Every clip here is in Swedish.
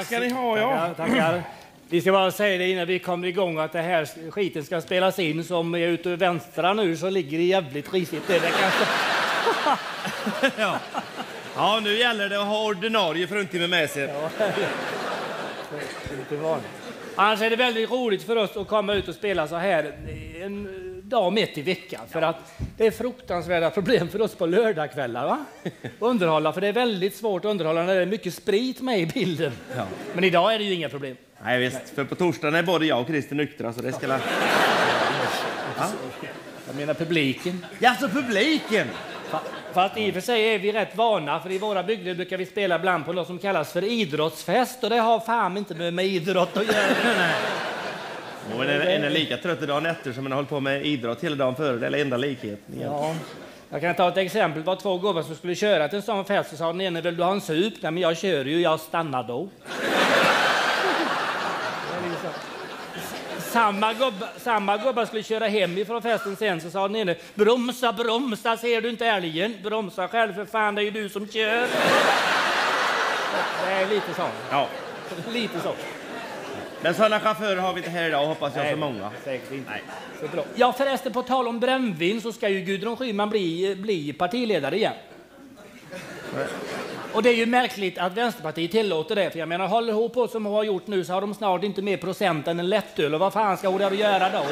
Tack. Ska ni ha, ja. Tackar, tackar. Vi ska bara säga det innan vi kommer igång att det här skiten ska spelas in. Som är ute vänstra nu så ligger det jävligt risigt det. det kanske... ja. Ja, nu gäller det att ha ordinarie fruntimmer med sig. Annars är det väldigt roligt för oss att komma ut och spela så här en dag mitt i veckan. För att det är fruktansvärda problem för oss på lördagskvällar. Va? Underhålla, för det är väldigt svårt att underhålla när det är mycket sprit med i bilden. Ja. Men idag är det ju inga problem. Nej, visst. För på torsdagen är både jag och Christer nyktra, så det ska... la- Jag menar publiken. Ja, så publiken! Fa- Fast i och för sig är vi rätt vana, för i våra bygder brukar vi spela ibland på något som kallas för idrottsfest och det har fan inte med, med idrott att göra. Och en, en är lika trött dagen efter som en har hållit på med idrott hela dagen före. Det är den enda likheten. Ja. Ja. Jag kan ta ett exempel. Det var två gubbar som skulle köra till en sån fest. Så sa den ene, vill du ha en sup? Nej, men jag kör ju, jag stannar då. Liksom- Samma gubbar, samma gubbar skulle köra hem ifrån festen sen så sa den ene bromsa, bromsa, ser du inte älgen? Bromsa själv för fan, det är ju du som kör. Det är lite så. ja. Lite så. Men sådana chaufförer har vi inte här idag, hoppas jag, så många. Säkert inte. Så bra. Ja förresten, på tal om brännvin så ska ju Gudrun Schyman bli, bli partiledare igen. Och det är ju märkligt att Vänsterpartiet tillåter det, för jag menar håller hon på som hon har gjort nu så har de snart inte mer procent än en lättöl och vad fan ska hon där göra då?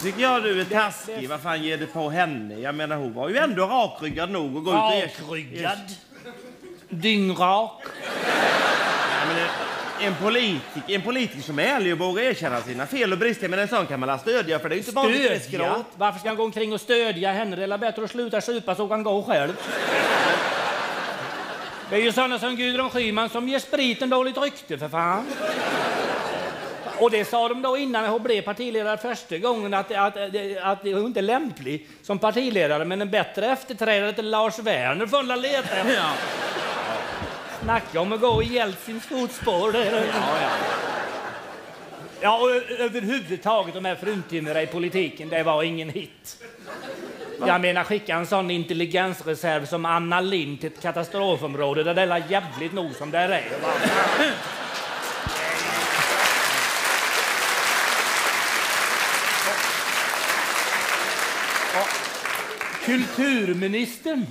Tycker jag du är taskig. Vad fan ger det på henne? Jag menar, hon var ju ändå rakryggad nog att gå ut och Rakryggad. Dyngrak. En- politiker, en politiker som är ärlig och vågar erkänna sina fel och brister, men en sån kan man väl stödja för det är ju inte vanligt med Stödja? Varför ska han gå omkring och stödja henne? Det är väl bättre att sluta supa så kan gå själv. Det är ju sådana som Gudrun Schyman som ger spriten dåligt rykte för fan. Och det sa de då innan hon blev partiledare första gången att, att, att, att hon inte är lämplig som partiledare men en bättre efterträdare till Lars Werner får hon leta efter. Ja. Snacka om att gå i Jeltsins fotspår. Det är det. Ja, och överhuvudtaget de här fruntimmerna i politiken, det var ingen hit. Jag menar skicka en sån intelligensreserv som Anna Lindh till ett katastrofområde där det är jävligt nog som det är. Ja. Kulturministern,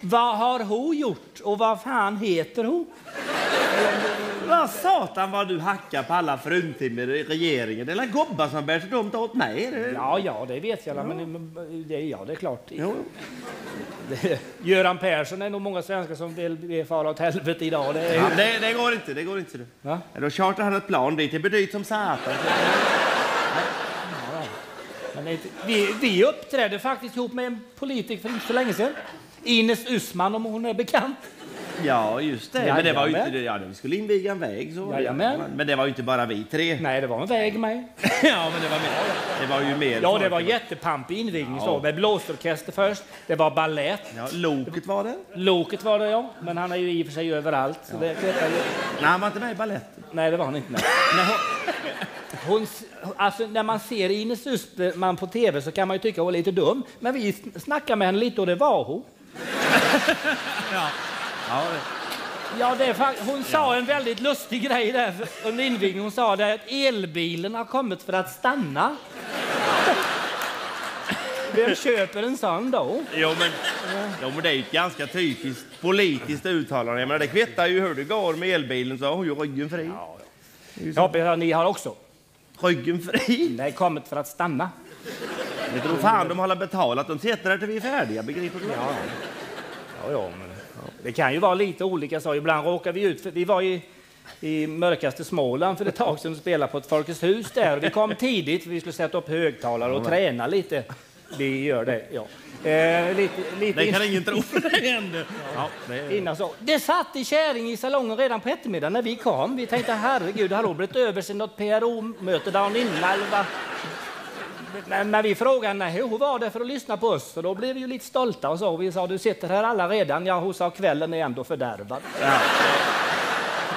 vad har hon gjort och vad fan heter hon? Vad satan vad du hackar på alla fruntimmer i regeringen. Det är gobbar som bär sig dumt åt mig. Ja, ja, det vet jag. Men det, ja, det är klart. Jo. Det, Göran Persson är nog många svenskar som vill be fara åt helvete idag. Det är, Ja, det, det går inte, det går inte. Du. Va? Då chartar han ett plan dit, det blir dyrt som satan. men vi, vi uppträdde faktiskt ihop med en politiker för inte så länge sedan. Ines Ussman, om hon är bekant. Ja, just det. Men det var ju Jajamän. inte. Ja, vi skulle inviga en väg. Så var det. Jajamän. Men det var ju inte bara vi tre. Nej, det var en väg med. ja, men det var, mer. Det var ju mer. Ja, folk. det var jättepampig invigning. Så, med blåsorkester först. Det var ballett. Ja, loket var det. Loket var det, ja. Men han är ju i och för sig överallt. Så det, det, Nej, han var inte med i baletten. Nej, det var han inte. Nej. Men hon, hon, alltså, när man ser Ines Uusmann på tv så kan man ju tycka hon är lite dum. Men vi snackade med henne lite och det var hon. Ja, det. Ja, det är, hon sa en väldigt lustig grej där under invigningen. Hon sa det att elbilen har kommit för att stanna. Vem köper en sån då? Jo, men, jo, men det är ju ett ganska typiskt politiskt uttalande. Jag menar, det kvittar ju hur det går med elbilen så har hon ju ryggen fri. Jag hoppas att ni har också. Ryggen fri? Är kommit för att stanna. Det tror fan de har betalat. De sitter där till vi är färdiga, begriper du? Ja, ja, ja men det kan ju vara lite olika så. Ibland råkar vi ut för, vi var i, i mörkaste Småland för ett tag sedan och spelade på ett Folkets hus där. Vi kom tidigt för vi skulle sätta upp högtalare och träna lite. Vi gör det, ja. Eh, lite, lite Det kan in- ingen tro för det händer. Ja, det innan så. Det satt i Käring i salongen redan på eftermiddagen när vi kom. Vi tänkte herregud, har hon blivit över sig något PRO-möte dagen innan? Eller vad? Men när vi frågade nej, hon var där för att lyssna på oss och då blev vi ju lite stolta och så. Vi sa du sitter här alla redan. Ja, hon sa kvällen är ändå fördärvad. Ja.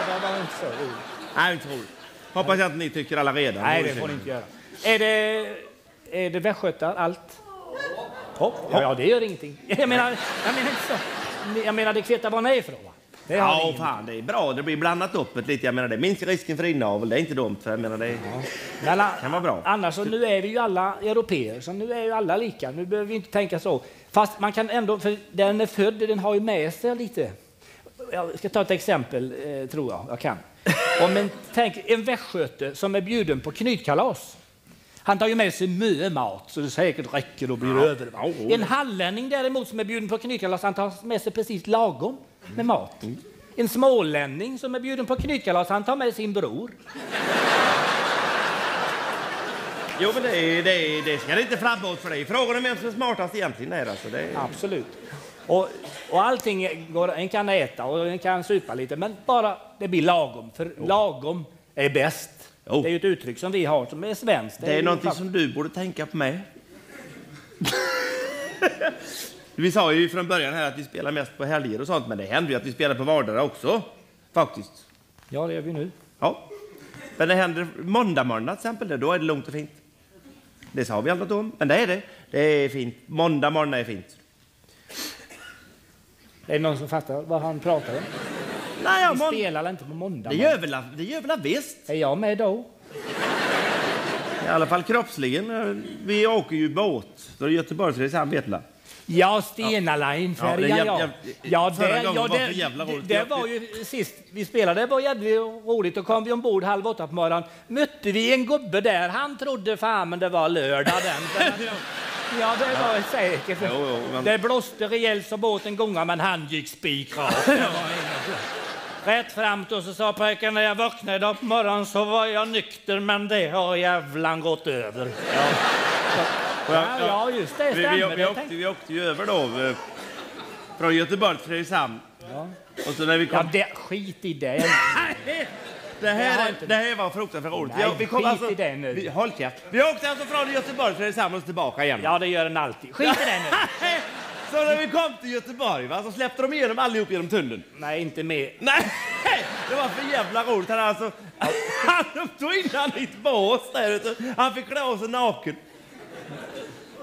Det var inte så roligt. Nej, inte roligt. Hoppas jag att ni tycker alla redan. Nej, det får ni inte göra. Är det, är det västgötar allt? Hopp. Ja, ja, det gör ingenting. Jag menar, jag menar inte så. jag menar, det kvittar var ni är ifrån. va? Det har Ja, ni. fan, det är bra. Det blir blandat upp ett lite. Jag menar, det minskar risken för inavel. Det är inte dumt. För jag menar, det Men a- kan vara bra. Annars så nu är vi ju alla europeer, så nu är ju alla lika. Nu behöver vi inte tänka så. Fast man kan ändå, för den är född, den har ju med sig lite. Jag ska ta ett exempel, eh, tror jag jag kan. Om en, tänk en västgöte som är bjuden på knytkalas. Han tar ju med sig mycket mat så det säkert räcker och blir över. va? En hallänning däremot som är bjuden på knytkalas, han tar med sig precis lagom med mat. En smålänning som är bjuden på knytkalas, han tar med sin bror. Jo, men det, är- det, är- det ska det inte flabba åt för dig. Frågan är vem som är smartast egentligen. Där, alltså. det är... Absolut. Och, och allting går, en kan äta och en kan supa lite, men bara det blir lagom. För lagom är bäst. Jo. Det är ju ett uttryck som vi har som är svenskt. Det är ju någonting som du borde tänka på med. vi sa ju från början här att vi spelar mest på helger och sånt, men det händer ju att vi spelar på vardagar också. Faktiskt. Ja, det gör vi nu. Ja. Men det händer måndag morgon till exempel, då är det lugnt och fint. Det sa vi aldrig om, men det är det. Det är fint. Måndag morgon är fint. Är det någon som fattar vad han pratar om? Nej, ja, Vi mån... spelar inte på måndag. Det gör väl, det gör väl visst. Är jag med då? I alla fall kroppsligen. Vi åker ju båt. Då är det Göteborg till Ulricehamn, vet du. Ja, Stena Line-färjan, Ja, ja. det Ja, förra det, gången ja, var det, jävla det, roligt. det Jag- var ju sist vi spelade, det var jävligt roligt. Då kom vi ombord halv åtta på morgonen. Mötte vi en gubbe där, han trodde fan men det var lördag den. Ja, det var säkert. Jo, jo, men- Det blåste rejält så båten gunga men han gick spikrak. Det var inget- Rätt fram och så sa pojken när jag vaknade idag på morgonen så var jag nykter men det har jävlan gått över. Ja, ja just det Vi, vi, vi, åkte, vi åkte ju över då eh, från Göteborg till Fredrikshamn. Och så när vi kom... Ja, det, skit i det. det, Jag här, inte- det här var fruktansvärt roligt. Nej, vi, kom, skit i det nu. Vi, håll käft. Vi åkte alltså från Göteborg till Fredrikshamn och tillbaka igen. Ja, det gör den alltid. Skit i det nu. Så när vi kom till Göteborg va, så släppte de igenom allihop genom tunneln. Nej, inte mer. Nej, det var för jävla roligt. Han, alltså, han tog in han i ett bås där ute. Han fick klä av sig naken.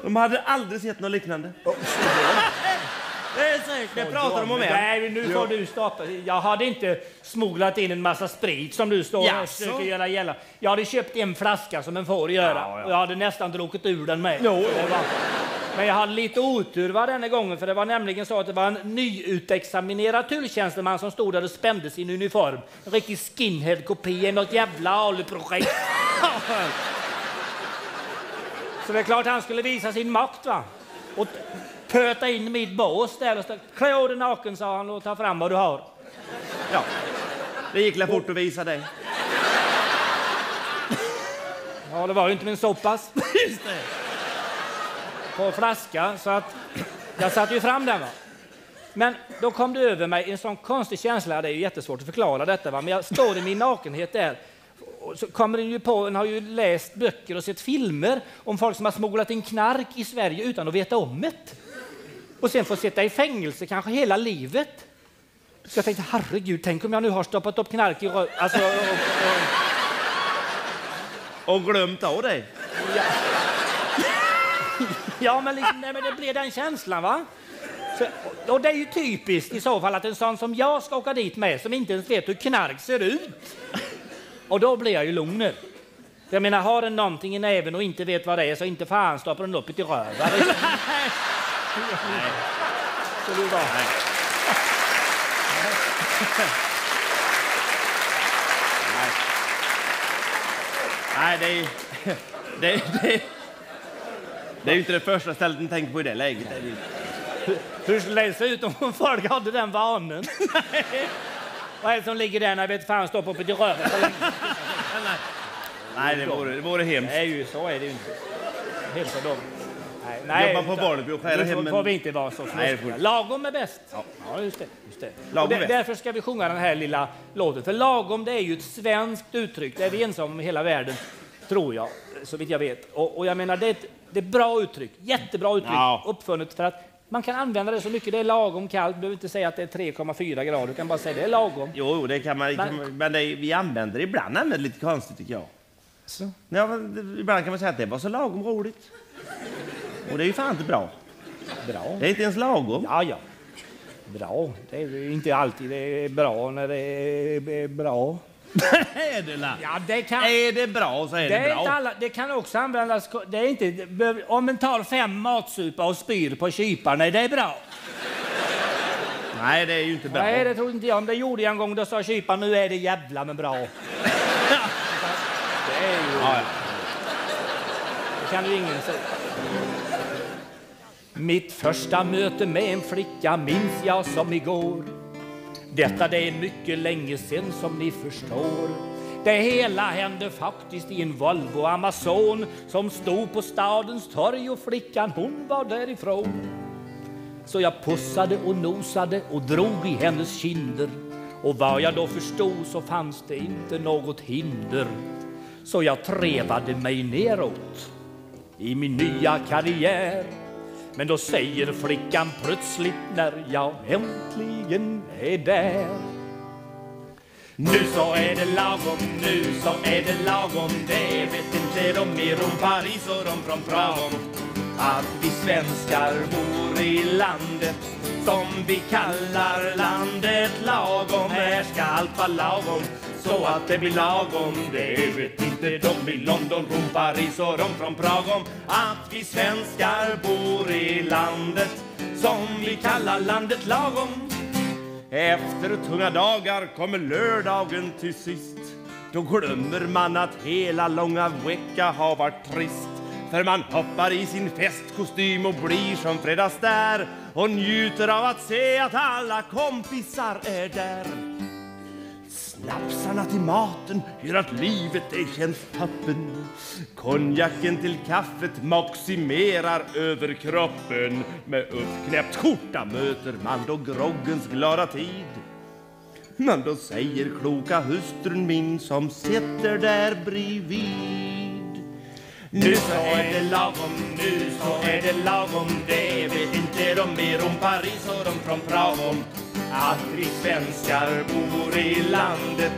De hade aldrig sett något liknande. Det är säkert, det pratar de om här. Nej, nu får du stoppa. Jag hade inte smugglat in en massa sprit som du står och försöker göra gällande. Jag hade köpt en flaska som en får göra. Ja, ja. Och jag hade nästan druckit ur den med. Var... Men jag hade lite otur var denna gången, för det var nämligen så att det var en nyutexaminerad tulltjänsteman som stod där och spände sin uniform. En riktig skinhead-kopia i något jävla aluprojekt. Så det är klart han skulle visa sin makt va. Och pöta in mitt bås där och stå, klä av dig naken sa han och ta fram vad du har. Ja. Det gick väl fort att visa dig. Ja, det var ju inte min så pass. Just det. på flaska så att jag satte ju fram den. Va? Men då kom det över mig en sån konstig känsla, det är ju jättesvårt att förklara detta, va? men jag står i min nakenhet där. Så kommer den ju på, en har ju läst böcker och sett filmer om folk som har smugglat in knark i Sverige utan att veta om det. Och sen får sitta i fängelse kanske hela livet. Så jag tänkte, herregud, tänk om jag nu har stoppat upp knark i rö- alltså, och, och, och, glömt av dig. Ja, men, liksom, nej, men det blir den känslan, va? Så, och, och det är ju typiskt i så fall att en sån som jag ska åka dit med, som inte ens vet hur knark ser ut. Och då blir jag ju lugn Jag menar, har den någonting i näven och inte vet vad det är, så inte fan stoppar den upp det i röven. Så det var. Nej, det är, det, det, det är ju inte det första stället ni tänker på i det läget. Det är det. Hur skulle det se ut om folk hade den vanan? Vad är det som ligger där jag vet fan stoppar upp i röven? Nej, det vore, det vore hemskt. Ju så är det ju inte. Helt för dem. Nej, Jobba på Barneby och skära hem en- får vi inte vara så Nej, får Lagom är bäst. Ja, just det. Just det. Lagom och är bäst. Därför ska vi sjunga den här lilla låten. För lagom det är ju ett svenskt uttryck. Det är vi ensamma om i hela världen, tror jag. Så vitt jag vet. Och, och jag menar, det är ett, det är ett bra uttryck. Jättebra uttryck. Ja. Uppfunnet för att man kan använda det så mycket. Det är lagom kallt. Du behöver inte säga att det är 3,4 grader. Du kan bara säga det är lagom. Jo, det kan man, Men- kan men är- vi använder det ibland använder det lite konstigt tycker jag. Så. Ja, men ibland kan man säga att det var så lagom roligt. Och det är ju fan inte bra. Bra. Det är inte ens lagom. Ja, ja. Bra. Det är inte alltid det är bra när det är bra. Är det la? Ja, det kan... Är det bra så är det, Det, är bra. inte alla, det kan också användas... Det är inte, om en tar fem matsupa och spyr på kyparen, nej det är bra. Nej, det är ju inte bra. Nej, det tror inte jag. Om det gjorde jag en gång, då sa kyparen nu är det jävla men bra. det är ju... Ja, ja. Det kan ju ingen säga. Mitt första möte med en flicka minns jag som igår. Detta det är mycket länge sen som ni förstår. Det hela hände faktiskt i en Volvo Amazon som stod på stadens torg och flickan hon var därifrån. Så jag pussade och nosade och drog i hennes kinder och vad jag då förstod så fanns det inte något hinder. Så jag trevade mig neråt i min nya karriär. Men då säger flickan plötsligt när jag äntligen är där. Nu så är det lagom, nu så är det lagom. Det vet inte de mer om Paris och de från Prag Att vi svenskar bor i landet som vi kallar landet lagom. Här ska allt vara lagom så att det blir lagom. Det vet inte de i London, Rom, Paris och de från Prag om. Att vi svenskar bor landet som vi kallar landet lagom Efter tunga dagar kommer lördagen till sist. Då glömmer man att hela långa vecka har varit trist. För man hoppar i sin festkostym och blir som Fred där och njuter av att se att alla kompisar är där. Snapsarna till maten gör att livet det känns toppen. Konjaken till kaffet maximerar över kroppen. Med uppknäppt skjorta möter man då groggens glada tid. Men då säger kloka hustrun min som sitter där bredvid. Nu så är det lagom, nu så är det lagom Det vet inte de mer om Paris och de från Prag om att vi svenskar bor i landet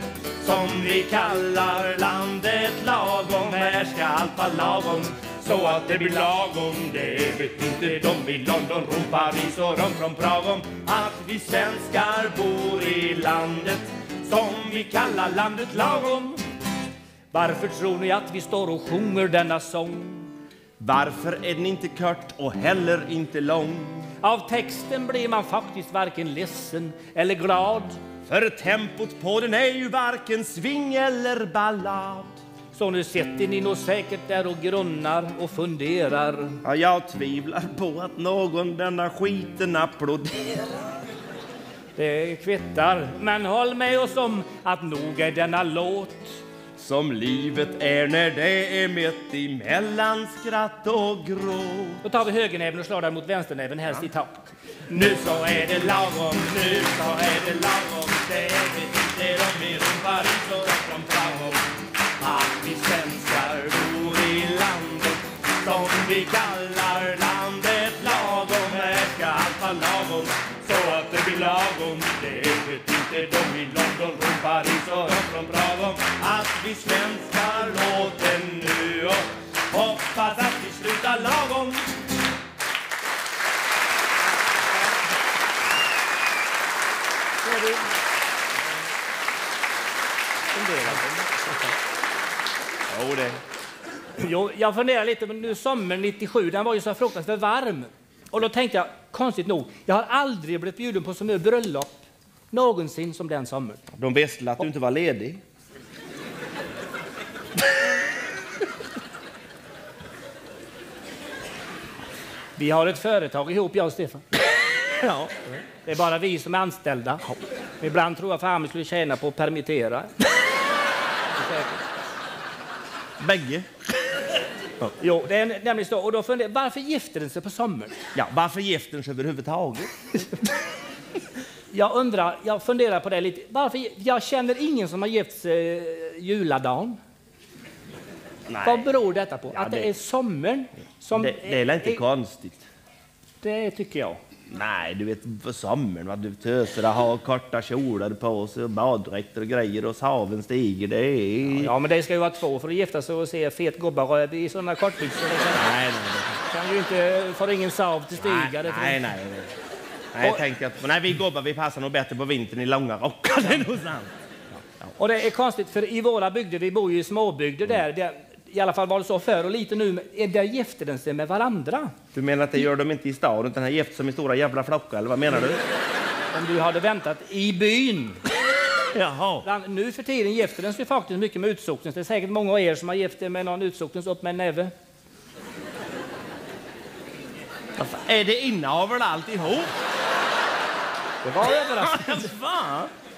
som vi kallar landet lagom Här ska allt vara lagom så att det blir lagom Det vet inte de i London, Rom, Paris och de från Prag om Att vi svenskar bor i landet som vi kallar landet lagom varför tror ni att vi står och sjunger denna sång? Varför är den inte kort och heller inte lång? Av texten blir man faktiskt varken ledsen eller glad. För tempot på den är ju varken sving eller ballad. Så nu sitter ni nog säkert där och grunnar och funderar. Ja, jag tvivlar på att någon denna skiten applåderar. Det kvittar, men håll med oss om att nog är denna låt Som livet är när det är mitt emellan skratt och gråt. Då tar vi högernäven och slår den mot vänsternäven, helst i takt. Nu så är det lagom, nu så är det lagom. Det vet inte de i Rom, Paris och de från Prag om. Att vi svenskar bor i landet som vi kallar landet lagom. Här ska allt vara lagom så att det blir lagom. Det vet inte de i London, Rom, Paris och de från Prag om. Vi svenskar låter nu och hoppas att vi slutar lagom. Jo, det. Jo, jag funderar lite, men nu sommaren 97, den var ju så fruktansvärt varm. Och då tänkte jag, konstigt nog, jag har aldrig blivit bjuden på så mycket bröllop någonsin som den sommaren. De visste att du inte var ledig. Vi har ett företag ihop, jag och Stefan. Ja. Det är bara vi som är anställda. Ibland tror jag fan vi skulle tjäna på att permittera. Bägge. Jo, det är nämligen så. Och då funderar varför gifter den sig på sommaren? Ja, varför gifter de sig överhuvudtaget? Jag undrar, jag funderar på det lite. Varför, jag känner ingen som har gift sig eh, juladagen. Nej. Vad beror detta på? Ja, att det, det- är sommaren som... Det, det är inte konstigt? Det tycker jag. Nej, du vet på sommaren vad du töser att ha korta kjolar på sig och baddräkter och grejer och haven stiger. Det är... Ja, men det ska ju vara två för att gifta sig och se fet gubbaröv i sådana kortbyxor. Kan, Nej, nej, kan ju inte... Får ingen sav till nej. stiga. det Nej, nej, nej. Nej, tänkte jag inte på. Nej, vi gubbar vi passar nog bättre på vintern i långa rockar. Det är nog sant. Och det är konstigt, för i våra bygder, vi bor ju i småbygder där, det, i alla fall var det så förr och lite nu, men där gifter den sig med varandra. Du menar att det gör de inte i stan, utan här gifter som i stora jävla flockar, eller vad menar du? Om du hade väntat i byn. Jaha. Bland- Nu för tiden gifter den sig faktiskt mycket med utsocknes. Det är säkert många av er som har gift er med någon utsocknes upp med en näve. Alltså, är det inavel alltihop? Det var överraskande.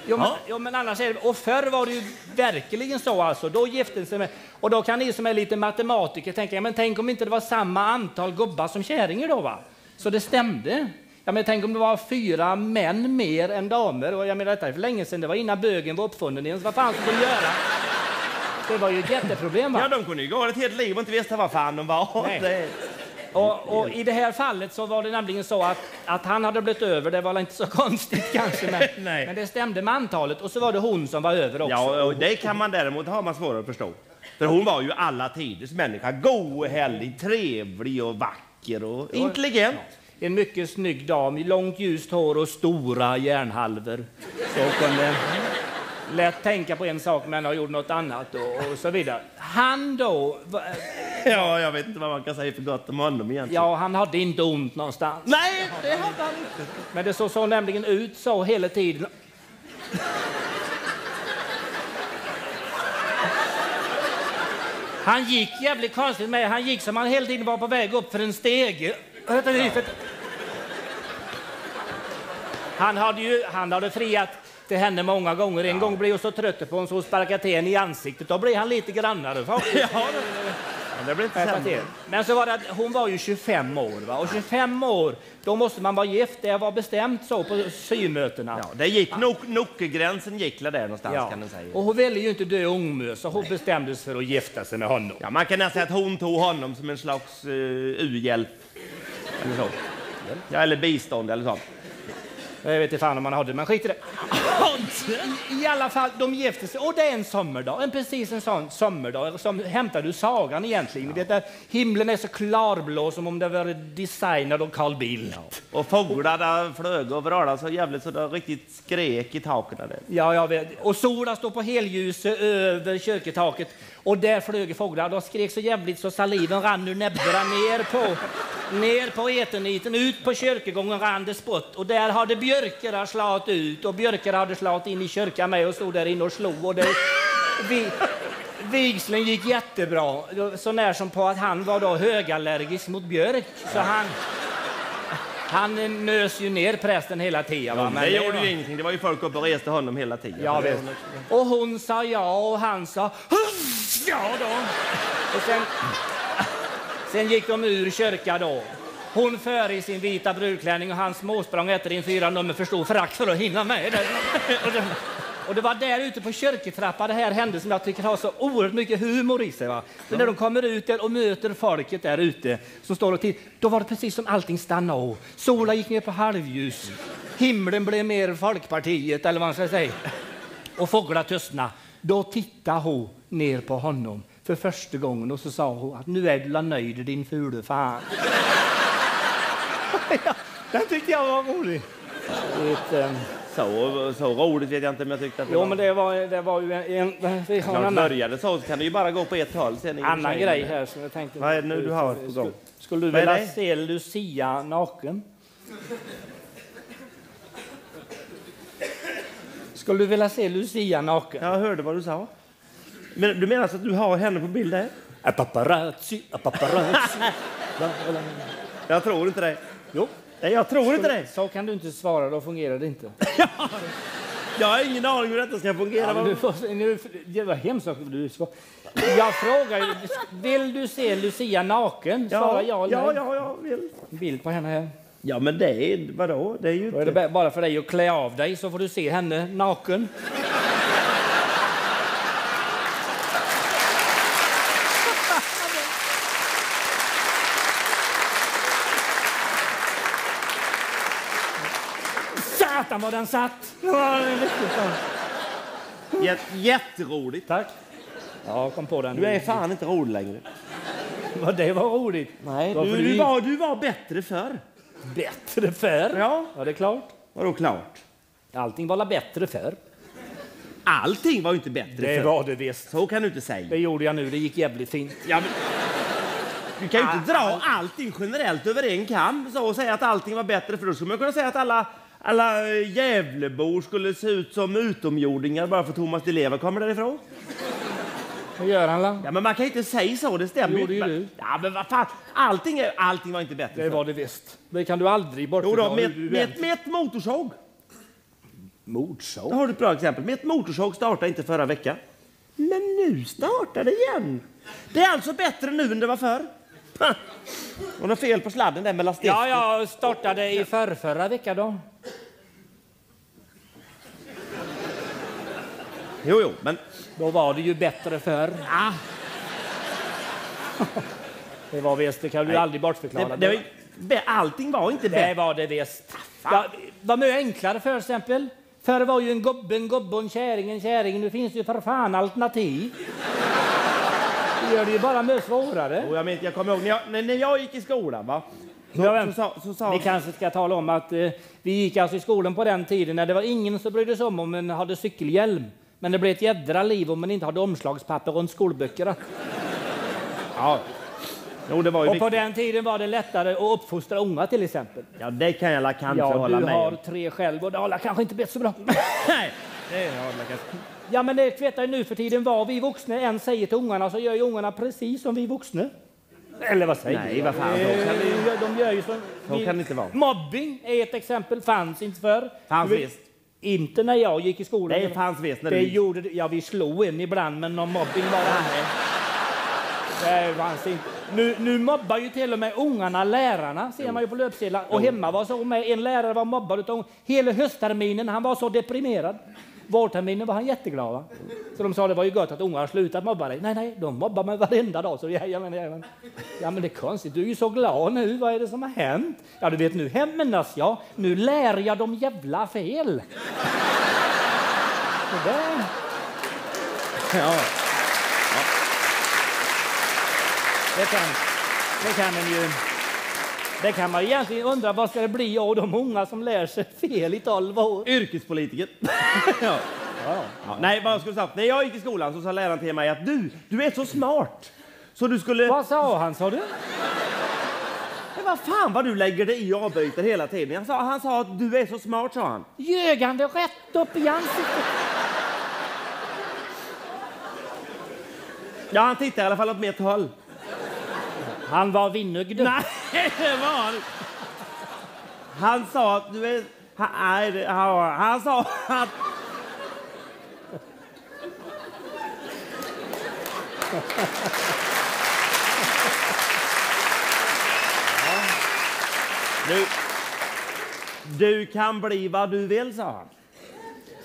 Jo men, Ja. jo, men annars är det, och förr var det ju verkligen så alltså. Då gifte sig med, och då kan ni som är lite matematiker tänka, men tänk om inte det var samma antal gubbar som kärringar då va? Så det stämde. Ja, men tänk om det var fyra män mer än damer. Och jag menar detta är för länge sedan, det var innan bögen var uppfunnen ens. Vad fan skulle de göra? Det var ju ett jätteproblem va? Ja, de kunde ju gå ett helt liv och inte visste vad fan de var. Nej. Och, och i det här fallet så var det nämligen så att, att han hade blivit över, det var inte så konstigt kanske, men, men det stämde med antalet. Och så var det hon som var över också. Ja, och det kan man däremot ha man svårare att förstå. För hon var ju alla tiders människa. God härlig, trevlig och vacker och intelligent. En mycket snygg dam, i långt ljust hår och stora järnhalvor. Så kunde lätt tänka på en sak men har gjort något annat och, och så vidare. Han då, Ja, jag vet inte vad man kan säga för gott om honom egentligen. ja han hade inte ont någonstans. Nej, det hade han inte. Men det såg så nämligen ut så hela tiden. Han gick jävligt konstigt med. Han gick som han hela tiden var på väg upp för en stege. Han hade ju han hade friat till henne många gånger. En gång blev hon så trött på honom så hon sparkade till henne i ansiktet. Då blev han lite grannare. Ja, men det blir inte sämre. till. Men så var det att hon var ju 25 år va? och 25 år då måste man vara gift. Det var bestämt så på symötena. Ja, det gick, nok, Nockegränsen gick där någonstans Ja. kan man säga. Och hon ville ju inte dö ungmö så hon bestämde sig för att gifta sig med honom. Ja, man kan nästan säga att hon tog honom som en slags uh, u-hjälp. Eller så. Ja, eller bistånd eller så. Jag vet inte fan om man hade men skit i det. I alla fall, de gifte sig och det är en sommardag, en precis en sån sommardag som hämtar ur sagan egentligen. Det där himlen är så klarblå som om det var designad av Carl Bildt. Och fåglarna flög och vralade så jävligt så det riktigt skrek i taken där. Ja, jag vet. Och solen stod på helljus över kyrketaket och där flög fåglar. De skrek så jävligt så saliven rann ur näbbarna ner på, ner på eteniten. Ut på kyrkogången rann det spott och där hade björkar slagit ut och björkar hade slagit in i kyrkan med och stod där inne och slog. Och det, vi, vigseln gick jättebra, så när som på att han var då högallergisk mot björk. Så han, han nös ju ner prästen hela tiden. va. Ja, Men det gjorde ju ingenting. Det var ju folk uppe och reste honom hela tiden. Ja, visst. Och hon sa ja och han sa ja då. Och sen, sen gick de ur kyrkan då. Hon före i sin vita brudklänning och han småsprang efter in fyra nummer för stor frakt för att hinna med. Det. Och, det, det var där ute på kyrketrappan det här hände som jag tycker har så oerhört mycket humor i sig. Va? Så när de kommer ut där och möter folket där ute som står och tittar, då var det precis som allting stannade av. Solen gick ner på halvljus. Himlen blev mer Folkpartiet eller vad man ska säga. Och fåglar tystnade. Då tittade hon ner på honom för första gången och så sa hon att nu är du nöjd din fule fan. den tyckte jag var rolig. Ett, ehm, Så, så roligt vet jag inte om jag tyckte att det jo, var. men det var, det var ju en, en, vi har en annan, började så, så kan det ju bara gå på ett håll. Sen annan grej här som jag tänkte... Vad är det nu du har på gång? Skulle du vilja det? se Lucia naken? Skulle du vilja se Lucia naken? Jag hörde vad du sa. Men, du menar alltså att du har henne på bild där? A paparazzi, a paparazzi. Jag tror inte det. jo. Nej, jag tror inte det. Så kan du inte svara, då fungerar det inte. Jag har ingen aning hur detta ska fungera. Ja, men du får, nu, det var hemskt att du svar. Jag frågar ju, vill du se Lucia naken? Svara ja eller ja, ja, jag vill. Bild på henne här. Ja, men det är, vadå? Det är ju Då är inte... det bara för dig att klä av dig så får du se henne naken. Satan vad den satt! Ja, det är riktigt så. Jät, jätteroligt. Tack. Ja, kom på den. Du är fan inte rolig längre. Vad det var roligt. Nej, du, du var, du var bättre förr. Bättre förr? Ja. ja, det är klart. Vadå klart? Allting var bättre förr. Allting var ju inte bättre Det förr. var det visst. Så kan du inte säga. Det gjorde jag nu, det gick jävligt fint. Ja, men... Du kan ju inte dra allting generellt över en kam så och säga att allting var bättre för då skulle man kunna säga att alla, alla eh, Gävlebor skulle se ut som utomjordingar bara för Thomas Di Leva kommer därifrån. Vad gör han la? Ja, men man kan inte säga så, det stämmer Gjorde inte. ju du. Ja, men vad fan, allting, är, allting var inte bättre Det var det visst. Det kan du aldrig Jo bortförklara. då, med, med, ett- med ett motorsåg. Då Mordsåg? har du ett bra exempel. Med ett motorsåg startade inte förra veckan. Men nu startar det igen. Det är alltså bättre nu än det var förr. Ha! Och något fel på sladden där med lastdäck. Ja, jag startade i förrförra veckan då. Jo, jo, men... Då var det ju bättre förr. Ah, Det var visst, det kan du Nej. aldrig bortförklara. det, det, allting var inte Det bättre. var det visst. Ja, var mycket enklare för exempel. Förr var ju en gubbe en gubbe och en kärring en kärring. Nu finns det ju för fan alternativ. Det gör det ju bara mycket svårare. Och jag, minns, jag kommer ihåg när jag, när, jag gick i skolan, va? Så, Ja, men- så, sa, så sa... Vi kanske ska tala om att eh, vi gick alltså i skolan på den tiden när det var ingen som brydde sig om om man hade cykelhjälm. Men det blev ett jädra liv om man inte hade omslagspapper runt skolböckerna. Ja. Jo, det var ju Och på den tiden var det lättare att uppfostra unga till exempel. Ja, det kan jag kanske Ja, hålla du med har om. tre själv och det har kanske inte blivit så bra. Nej, det jag kanske. Ja, men det kvetar ju nu för tiden vad vi vuxna än säger till ungarna så gör ju ungarna precis som vi vuxna. Eller vad säger Nej, vad fan, så kan det De gör ju som... Så vi- kan det inte vara. Mobbing är ett exempel, fanns inte förr. Fanns Vi- visst. Inte när jag gick i skolan. Det fanns visst när det du... gjorde. Ja, vi slog en ibland, men någon mobbing var det. Det fanns inte. Nu, nu mobbar ju till och med ungarna lärarna, ser man ju på löpsedlar. Och hemma var så med. En lärare var mobbad utav hela höstterminen. Han var så deprimerad. Vårterminen var han jätteglad. Va? Så de sa det var ju gott att ungarna slutat mobba dig. Nej, nej, de mobbar mig varenda dag. Så ja, ja, men, ja, men, ja, men det är konstigt. Du är ju så glad nu. Vad är det som har hänt? Ja, du vet, nu hämnas jag. Nu lär jag dem jävla fel. Så där. Ja. Det kan, det kan man ju... Det kan man egentligen undra vad ska det bli av de unga som lär sig fel i 12 år. Yrkespolitiker. ja. Ja, nej, vad jag skulle säga. När jag gick i skolan så sa läraren till mig att du, du är så smart. Så du skulle... Vad sa han sa du? Men vad fan vad du lägger dig i avbyter hela tiden. Han sa, han sa att du är så smart, sa han. Ljög han det rätt upp i ansiktet? Ja, han tittade i alla fall åt mitt håll. Han var vinnugd. Nej, det var han sa att du är... Han, han, han sa att... Du, du kan bli vad du vill, sa han.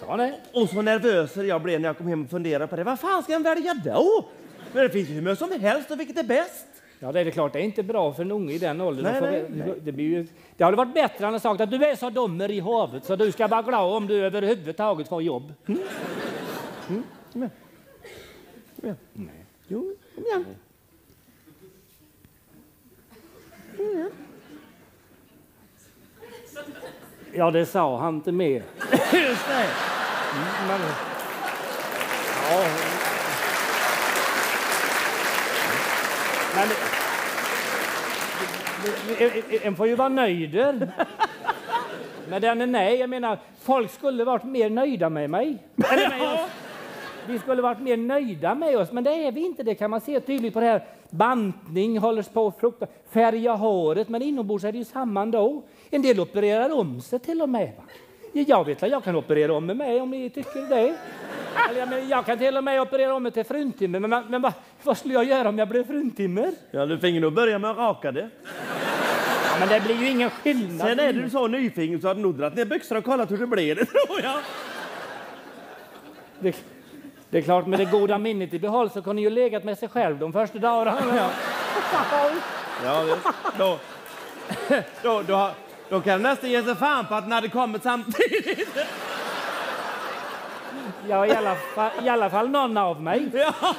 Sa han det? Och så nervös jag blev när jag kom hem och funderade på det. Vad fan ska jag välja då? Men det finns ju hur mycket som helst och vilket är bäst? Ja, det är klart. Det är inte bra för en unge i den åldern. Nej, att nej, nej. Det, blir ju, det hade varit bättre om han sagt att du är så dummer i havet så du ska vara glad om du överhuvudtaget får jobb. Kom igen. Kom igen. Jo, kom igen. Ja, det sa han inte mer. Just det. Men, ja. Men en får ju vara nöjd. Men den är nej. Jag menar, folk skulle varit mer nöjda med mig. Eller med oss. Vi skulle varit mer nöjda med oss, men det är vi inte. Det kan man se tydligt på det här. Bantning håller på frukt, färga håret, men inombords är det ju samma ändå. En del opererar om sig till och med. Va? Jag vet att jag kan operera om mig med om ni tycker det. Jag, kan till och med operera om mig till fruntimmer, men, men vad, vad skulle jag göra om jag blev fruntimmer? Ja, du fick nog börja med att raka det. Ja, men det blir ju ingen skillnad. Sen är du så nyfiken så hade du nog dragit ner byxorna och kollat hur det blev, det tror jag. Det, det är klart, med det goda minnet i behåll så kunde ju legat med sig själv de första dagarna. Ja. Ja, visst. Då, då, då, då kan du nästan ge sig fan på att den hade kommit samtidigt. Ja, i alla, fall, i alla fall någon av mig. Ja.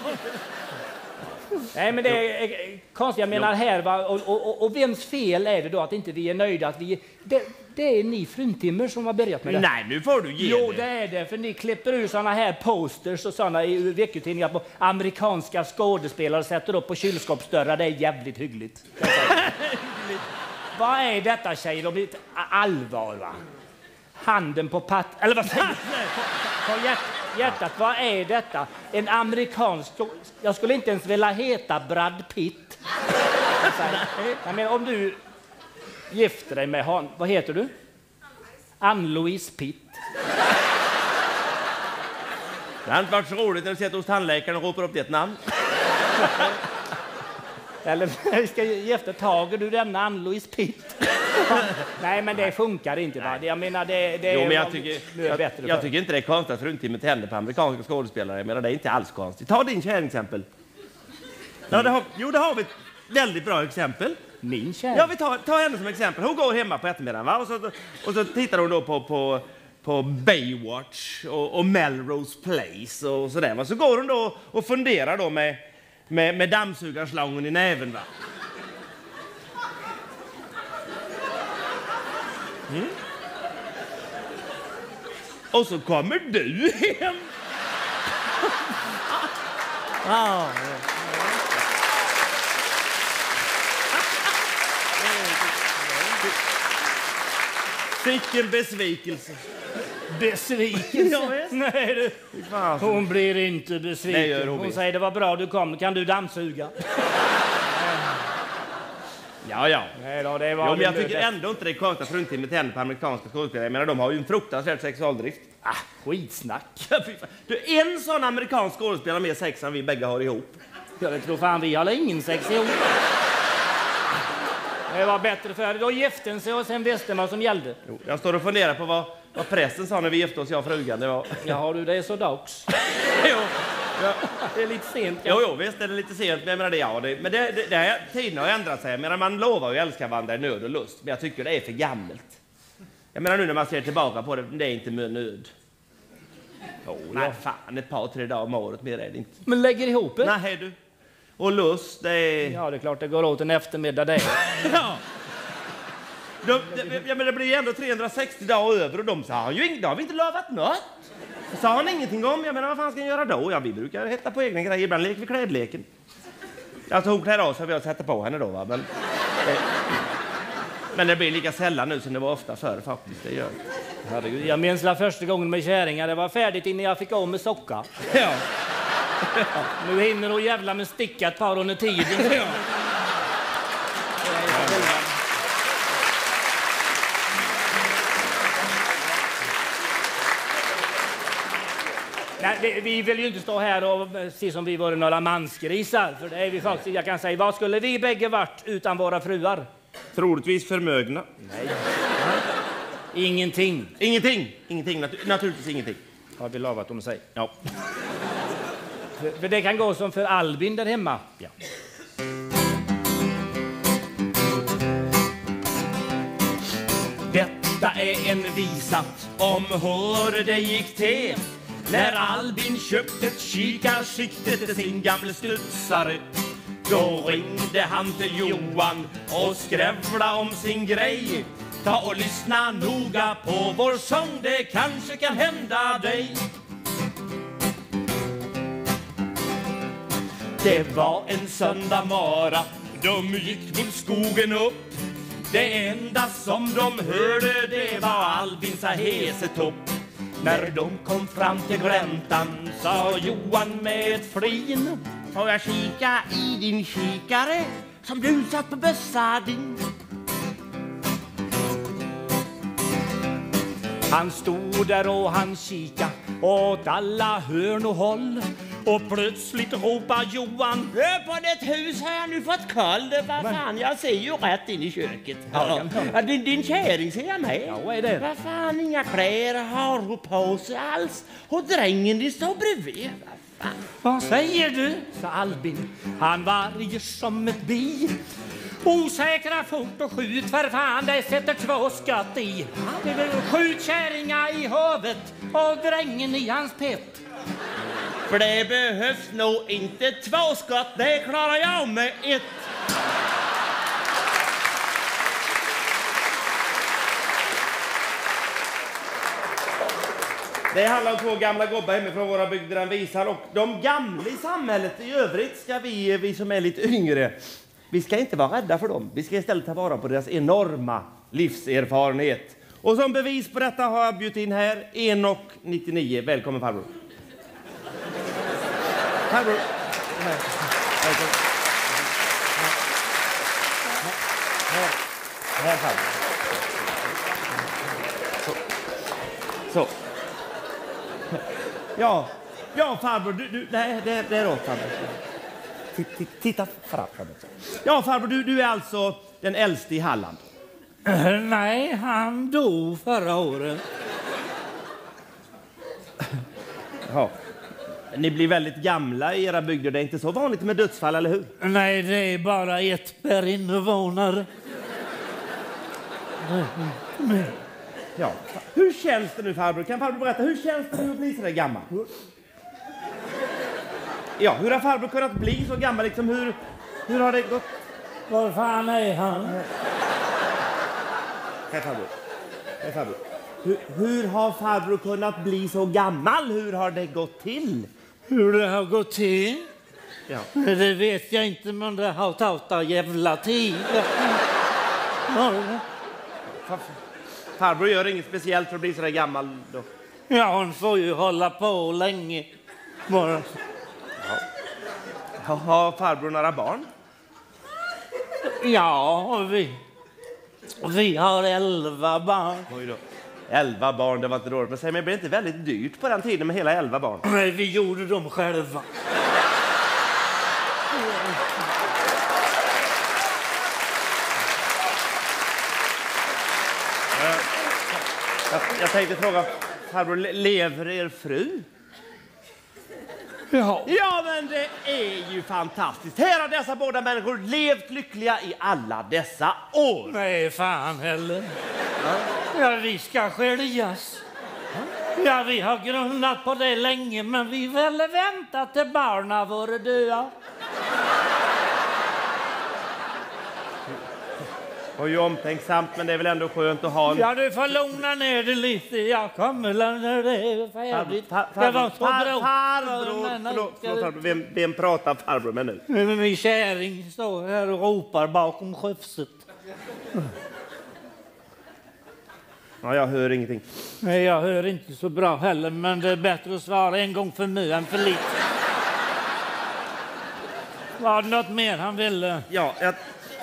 Nej, men det är konstigt. Jag menar här, va? Och, och, och, och vems fel är det då att inte vi är nöjda? Att vi, det, det är ni fruntimmer som har börjat med det. Nej, nu får du ge Jo, det. det är det. För ni klipper ur såna här posters och såna i veckotidningar på amerikanska skådespelare och sätter upp på kylskåpsdörrar. Det är jävligt hyggligt. vad är detta tjejer? De blir allvar va? Handen på patt... Eller vad säger? På, på hjärt, hjärtat, vad är detta? En amerikansk... Jag skulle inte ens vilja heta Brad Pitt. Jag menar, om du gifter dig med honom, vad heter du? Ann-Louise Pitt. Det hade inte varit så roligt när du sitter hos tandläkaren och ropar upp ditt namn. Eller vi ska gifta tager du denna Ann-Louise Pitt? Nej, men det funkar inte. Va? Jag menar, det, det Jo, men jag tycker, jag, bättre jag för. tycker inte det är konstigt att fruntimmet händer på amerikanska skådespelare. Jag menar, det är inte alls konstigt. Ta din tjej exempel. Ja, det har, jo, det har vi ett väldigt bra exempel. Min tjej? Ja, vi tar, tar henne som exempel. Hon går hemma på eftermiddagen va? Och, så, och så tittar hon då på, på, på Baywatch och, och Melrose Place och sådär. Så går hon då och funderar då med, med, med dammsugarslangen i näven. Va? Mm. Och så kommer du hem. Vilken besvikelse. Besvikelse. Ja. Nej, du. Hon blir inte besviken. Det gör hon hon säger det var bra du kom. Kan du dammsuga? Ja, ja. Nej då, det var Jo, men jag tycker det- ändå inte det är konstigt att fruntimmet händer på amerikanska skådespelare. Jag menar, de har ju en fruktansvärd sexualdrift. Ah, skitsnack. Du, en sån amerikansk skådespelare har mer sex än vi bägge har ihop. Jag tror fan vi har ingen sex ihop. Det var bättre förr. Då gifte sig och sen visste man vad som gällde. Jo, Jag står och funderar på vad, vad prästen sa när vi gifte oss, jag och frugan. Det var... Jaha du, det är så dags. jo, ja. Det är lite sent. jo, jo, visst är det lite sent, men jag menar det, ja, det, men det, det, det tiden har ändrat sig. Jag menar, man lovar ju älska varandra i nöd och lust, men jag tycker det är för gammalt. Jag menar nu när man ser tillbaka på det, det är inte med nöd. Jo, men fan, ett par, tre dagar om året, mer är det inte. Men lägger ihop det? Nej du. Och lust, det är... Ja, det är klart det går åt en eftermiddag det. Ja. De, de, ja, men det blir ju ändå 360 dagar över och de sa han ju inget, har vi inte lovat något. Det sa han ingenting om. Jag menar vad fan ska jag göra då? Ja, vi brukar hitta på egna grejer. Ibland leker vi klädleken. Alltså hon klär av sig och jag sätter på henne då va. Men, eh, men det blir lika sällan nu som det var ofta förr faktiskt. Det gör. Herregud, jag minns la första gången med kärringar. Det var färdigt innan jag fick av med socka. Ja. Nu hinner hon jävla med sticka ett par under tiden. ja. Nej, vi vill ju inte stå här och eh, se som vi vore några mansgrisar. För det är vi faktiskt. Jag kan säga, vad skulle vi bägge varit utan våra fruar? Troligtvis förmögna. Ingenting, Ingenting. Ingenting. Natu naturligtvis ingenting. har vi lovat dem sig. Ja. För, för det kan gå som för Albin där hemma. ja. Detta är en visa om hur det gick till när Albin köpte ett kikarsikte till sin gamle studsare. Då ringde han till Johan och skrävla om sin grej. Ta och lyssna noga på vår sång, det kanske kan hända dig. Det var en söndag mara, de gick mot skogen upp. Det enda som de hörde det var Albins hesetopp. När de kom fram till gläntan sa Johan med ett flin. Får jag kika i din kikare som du satt på bössa din? Han stod där och han kika åt alla hörn och håll. Och plötsligt ropar Johan På det hus har jag nu fått koll. Vad fan, jag ser ju rätt in i köket. Ja. Ja, din, din kärring ser jag med. Ja, vad är det? Vad fan, inga kläder har hon på sig alls. Och drängen de står bredvid. Vad fan. Vad säger du? sa Albin. Han varjer som ett bi. Osäkra fort och skjut för fan, det sätter två skott i. Skjut kärringar i huvudet och drängen i hans pett. För det behövs nog inte två skott, det klarar jag med ett. Det handlar om två gamla gubbar hemifrån våra bygder den visar och de gamla i samhället i övrigt ska vi, vi som är lite yngre, vi ska inte vara rädda för dem. Vi ska istället ta vara på deras enorma livserfarenhet. Och som bevis på detta har jag bjudit in här Enok 99. Välkommen farbror. Farbror. Här. Farbror. Så. Så. Ja, ja farbror, du, du, nej, det, det är farbror. Titta farbror. Ja farbror, du, du är alltså den äldste i Halland. Nej, han dog förra året. Ja. Ni blir väldigt gamla i era bygder. Det är inte så vanligt med dödsfall, eller hur? Nej, det är bara ett per invånare. Ja. Hur känns det nu farbror? Kan farbror berätta, hur känns det nu att bli så där gammal? Ja, hur har farbror kunnat bli så gammal? Liksom, hur, hur har det gått? Var fan är han? Hej farbror. Hej farbror. Hur, hur har farbror kunnat bli så gammal? Hur har det gått till? Hur det har gått till? Ja. Det vet jag inte, men det har tagit en jävla tid. Far, farbror gör inget speciellt för att bli så där gammal då? Ja, hon får ju hålla på länge. Bara. Har- farbror några barn? Ja, vi, vi har elva barn. Oj då. Elva barn, det var inte dåligt. Men säg mig, blev det inte väldigt dyrt på den tiden med hela elva barn? Nej, vi gjorde dem själva. Jag, jag tänkte fråga farbror, le- lever er fru? Ja. Ja, men det är ju fantastiskt. Här har dessa båda människor levt lyckliga i alla dessa år. Nej, fan heller. Ja, vi ska skiljas. Ja, vi har grundat på det länge, men vi ville vänta till barnen vore döda. Och ju omtänksamt, men det är väl ändå skönt att ha en... Ja, du får lugna ner dig lite. Jag kommer när det är färdigt. Far- Det var Farbror, förlåt, förlåt. Vem, vem pratar farbror med nu? Men Min kärring står här och ropar bakom sköfset. Ja, jag hör ingenting. Nej, jag hör inte så bra heller, men det är bättre att svara en gång för mycket än för lite. Var det något mer han ville? Ja, jag,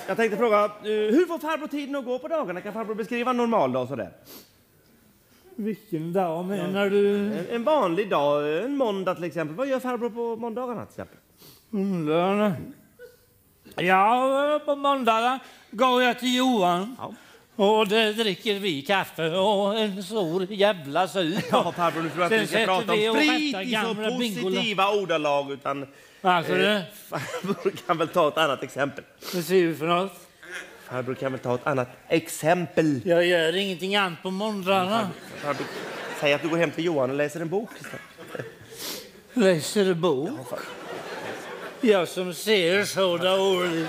jag tänkte fråga, eh, hur får farbror tiden att gå på dagarna? Kan farbror beskriva en normal dag sådär? Vilken dag menar du? En, en vanlig dag, en måndag till exempel. Vad gör farbror på måndagarna till exempel? Måndagarna? Ja, på måndagar går jag till Johan. Ja. Och det dricker vi kaffe och en stor jävla sup. Ja, farbror, nu tror jag inte vi ska prata om sprit i så positiva ordalag, utan Alltså, eh, det, farbror kan väl ta ett annat exempel. vad ser du för något? Farbror kan väl ta ett annat exempel. Jag gör ingenting annat på måndagarna. Farbror, säg att du går hem till Johan och läser en bok istället. Läser bok. Jag som ser så dåligt.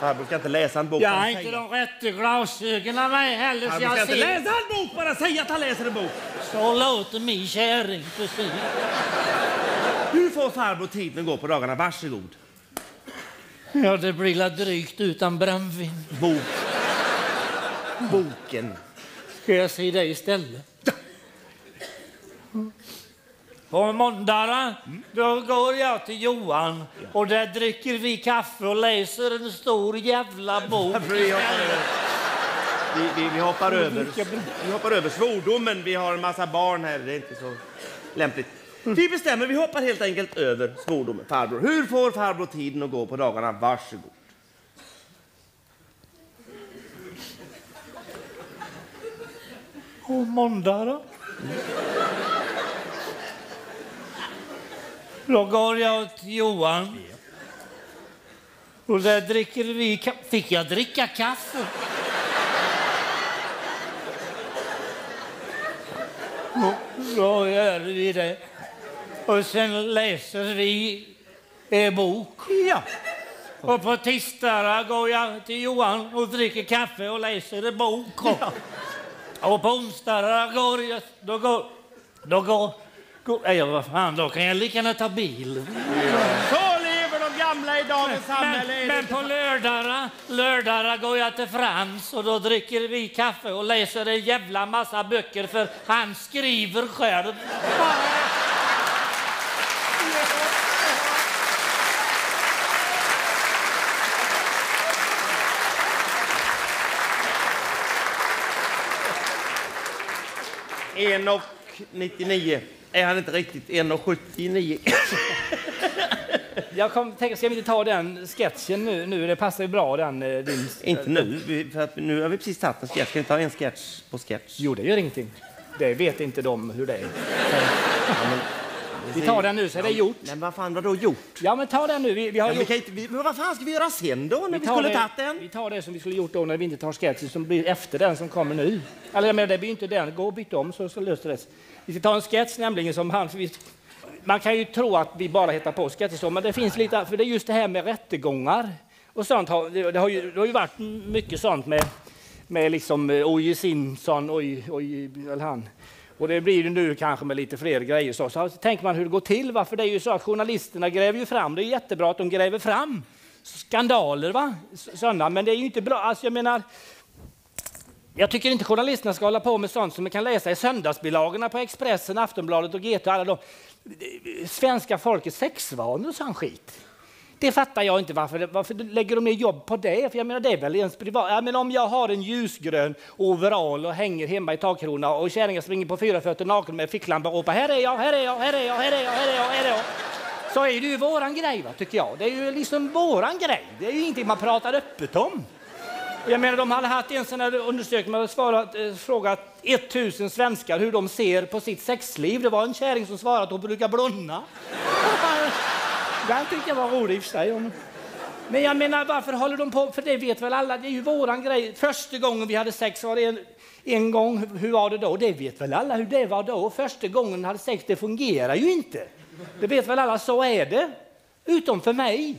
Farbror ska inte läsa en bok. Jag har inte de rätta glasögonen med heller Farbror ska inte läsa en bok, bara säga att han läser en bok. Så låter min kärring precis. Får farbror tiden att gå på dagarna? Varsågod. Ja, det blir la drygt utan brännvin. Bok. Boken. Ska jag se det istället? På måndagar då går jag till Johan och där dricker vi kaffe och läser en stor jävla bok. Vi hoppar över. Vi, vi, vi, hoppar över. vi hoppar över svordomen. Vi har en massa barn här. Det är inte så lämpligt. Vi bestämmer. Vi hoppar helt enkelt över svordomen. Farbror, hur får farbror tiden att gå på dagarna? Varsågod. Och måndag Då Då går jag till Johan. Och där dricker vi kaffe... Fick jag dricka kaffe? Då gör vi det. Och sen läser vi en bok. Ja. Och på tisdagar går jag till Johan och dricker kaffe och läser en bok. Ja. Och på onsdagar går jag... Då går... Då går... går ja, vad fan, då kan jag lika gärna ta bilen. Så lever de gamla i dagens samhälle. Men, men på lördagar, lördagar går jag till Frans och då dricker vi kaffe och läser en jävla massa böcker för han skriver själv. En och 99. Är han inte riktigt 1,79? Jag kom, tänk, ska vi inte ta den sketchen nu? nu det passar ju bra den. eh, Din, inte nu, för att nu har vi precis tagit en sketch. Ska vi ta en sketch på sketch? Jo, det gör ingenting. Det vet inte de hur det är. Vi tar den nu så är det gjort. Men vad fan var då gjort? Ja, men ta den nu. Vi, vi har Ja, vi gjort kan inte, vi, men vad fan ska vi göra sen då, när vi, tar skulle det, tagit den? Vi tar det som vi skulle gjort då när vi inte tar sketchen som blir efter den som kommer nu. Eller jag menar, det blir inte den. Gå och byt om så, så löser det sig. Vi ska ta en sketch nämligen som han... Vi, man kan ju tro att vi bara hittar på sketcher så, men det finns lite... För det är just det här med rättegångar och sånt. Har, det, det, har ju, det har ju varit mycket sånt med, med liksom eh, O.J. Simpson, oj, oj, eller han. Och det blir ju nu kanske med lite fler grejer. Så, så tänker man hur det går till. Va? För det är ju så att journalisterna gräver ju fram. Det är jättebra att de gräver fram skandaler, va? S- sådana. Men det är ju inte bra. Alltså, jag menar, jag tycker inte journalisterna ska hålla på med sånt som man kan läsa i söndagsbilagorna på Expressen, Aftonbladet och GT alla de. Eh, svenska folkets sexvanor och sån skit. Det fattar jag inte varför, varför lägger de ner jobb på det? För jag menar det är väl ens privat. Ja, men om jag har en ljusgrön overall och hänger hemma i takkrona och kärringen springer på fyra fötter naken med ficklampa och ropar här är jag, här är jag, här är jag, här är jag, här är jag, här är jag. Så är det ju våran grej va, tycker jag. Det är ju liksom våran grej. Det är ju ingenting man pratar öppet om. Jag menar, de hade haft en sån här undersökning, man hade svarat, eh, frågat 1000 svenskar hur de ser på sitt sexliv. Det var en kärring som svarade att hon brukar blunda. Den tyckte jag var rolig i och för sig. Men jag menar, varför håller de på? För det vet väl alla, det är ju våran grej. Första gången vi hade sex var det en, en gång, hur var det då? Det vet väl alla hur det var då. Första gången vi hade sex, det fungerar ju inte. Det vet väl alla, så är det. Utom för mig.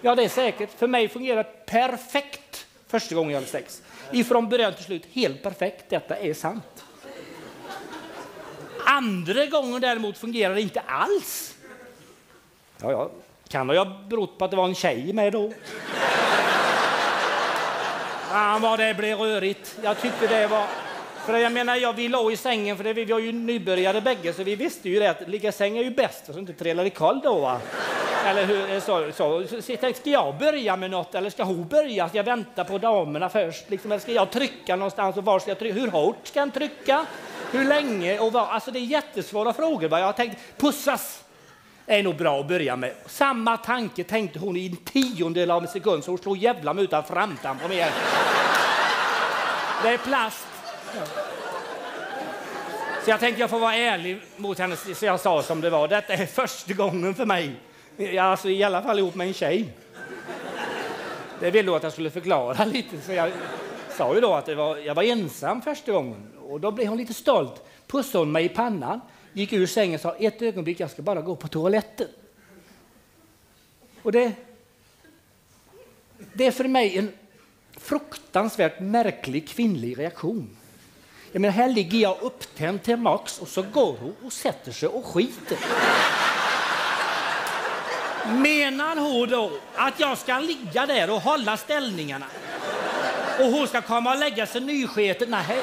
Ja, det är säkert. För mig fungerar perfekt första gången jag hade sex. Ifrån början till slut, helt perfekt. Detta är sant. Andra gången däremot fungerar det inte alls. Ja, ja. Kan det ha berott på att det var en tjej med då? Ja, vad det blev rörigt. Jag tyckte det var... För jag menar, jag, vi låg i sängen, för det, vi var ju nybörjare bägge, så vi visste ju det att ligga i säng är ju bäst, så inte trillar i koll då. Va? Eller hur? Eh, så, så, så, så tänkte, ska jag börja med något eller ska hon börja? Ska jag vänta på damerna först? Liksom, eller ska jag trycka någonstans och var ska jag trycka? Hur hårt ska jag trycka? Hur länge? Och var? Alltså det är jättesvåra frågor. Va? Jag har tänkt, pussas är nog bra att börja med. Samma tanke tänkte hon i en tiondel av en sekund, så hon slog jävla mig utan framtan på mig. Det är plast. Så jag tänkte jag får vara ärlig mot henne, så jag sa som det var. Detta är första gången för mig. Alltså, I alla fall ihop med en tjej. Det ville hon att jag skulle förklara lite, så jag sa ju då att det var, jag var ensam första gången. Och då blev hon lite stolt, pussade hon mig i pannan, gick ur sängen och sa ett ögonblick, jag ska bara gå på toaletten. Och det, det är för mig en fruktansvärt märklig kvinnlig reaktion. Jag menar, här ligger jag upptänd till max och så går hon och sätter sig och skiter. Menar hon då att jag ska ligga där och hålla ställningarna? Och hon ska komma och lägga sig nysketen? Nej.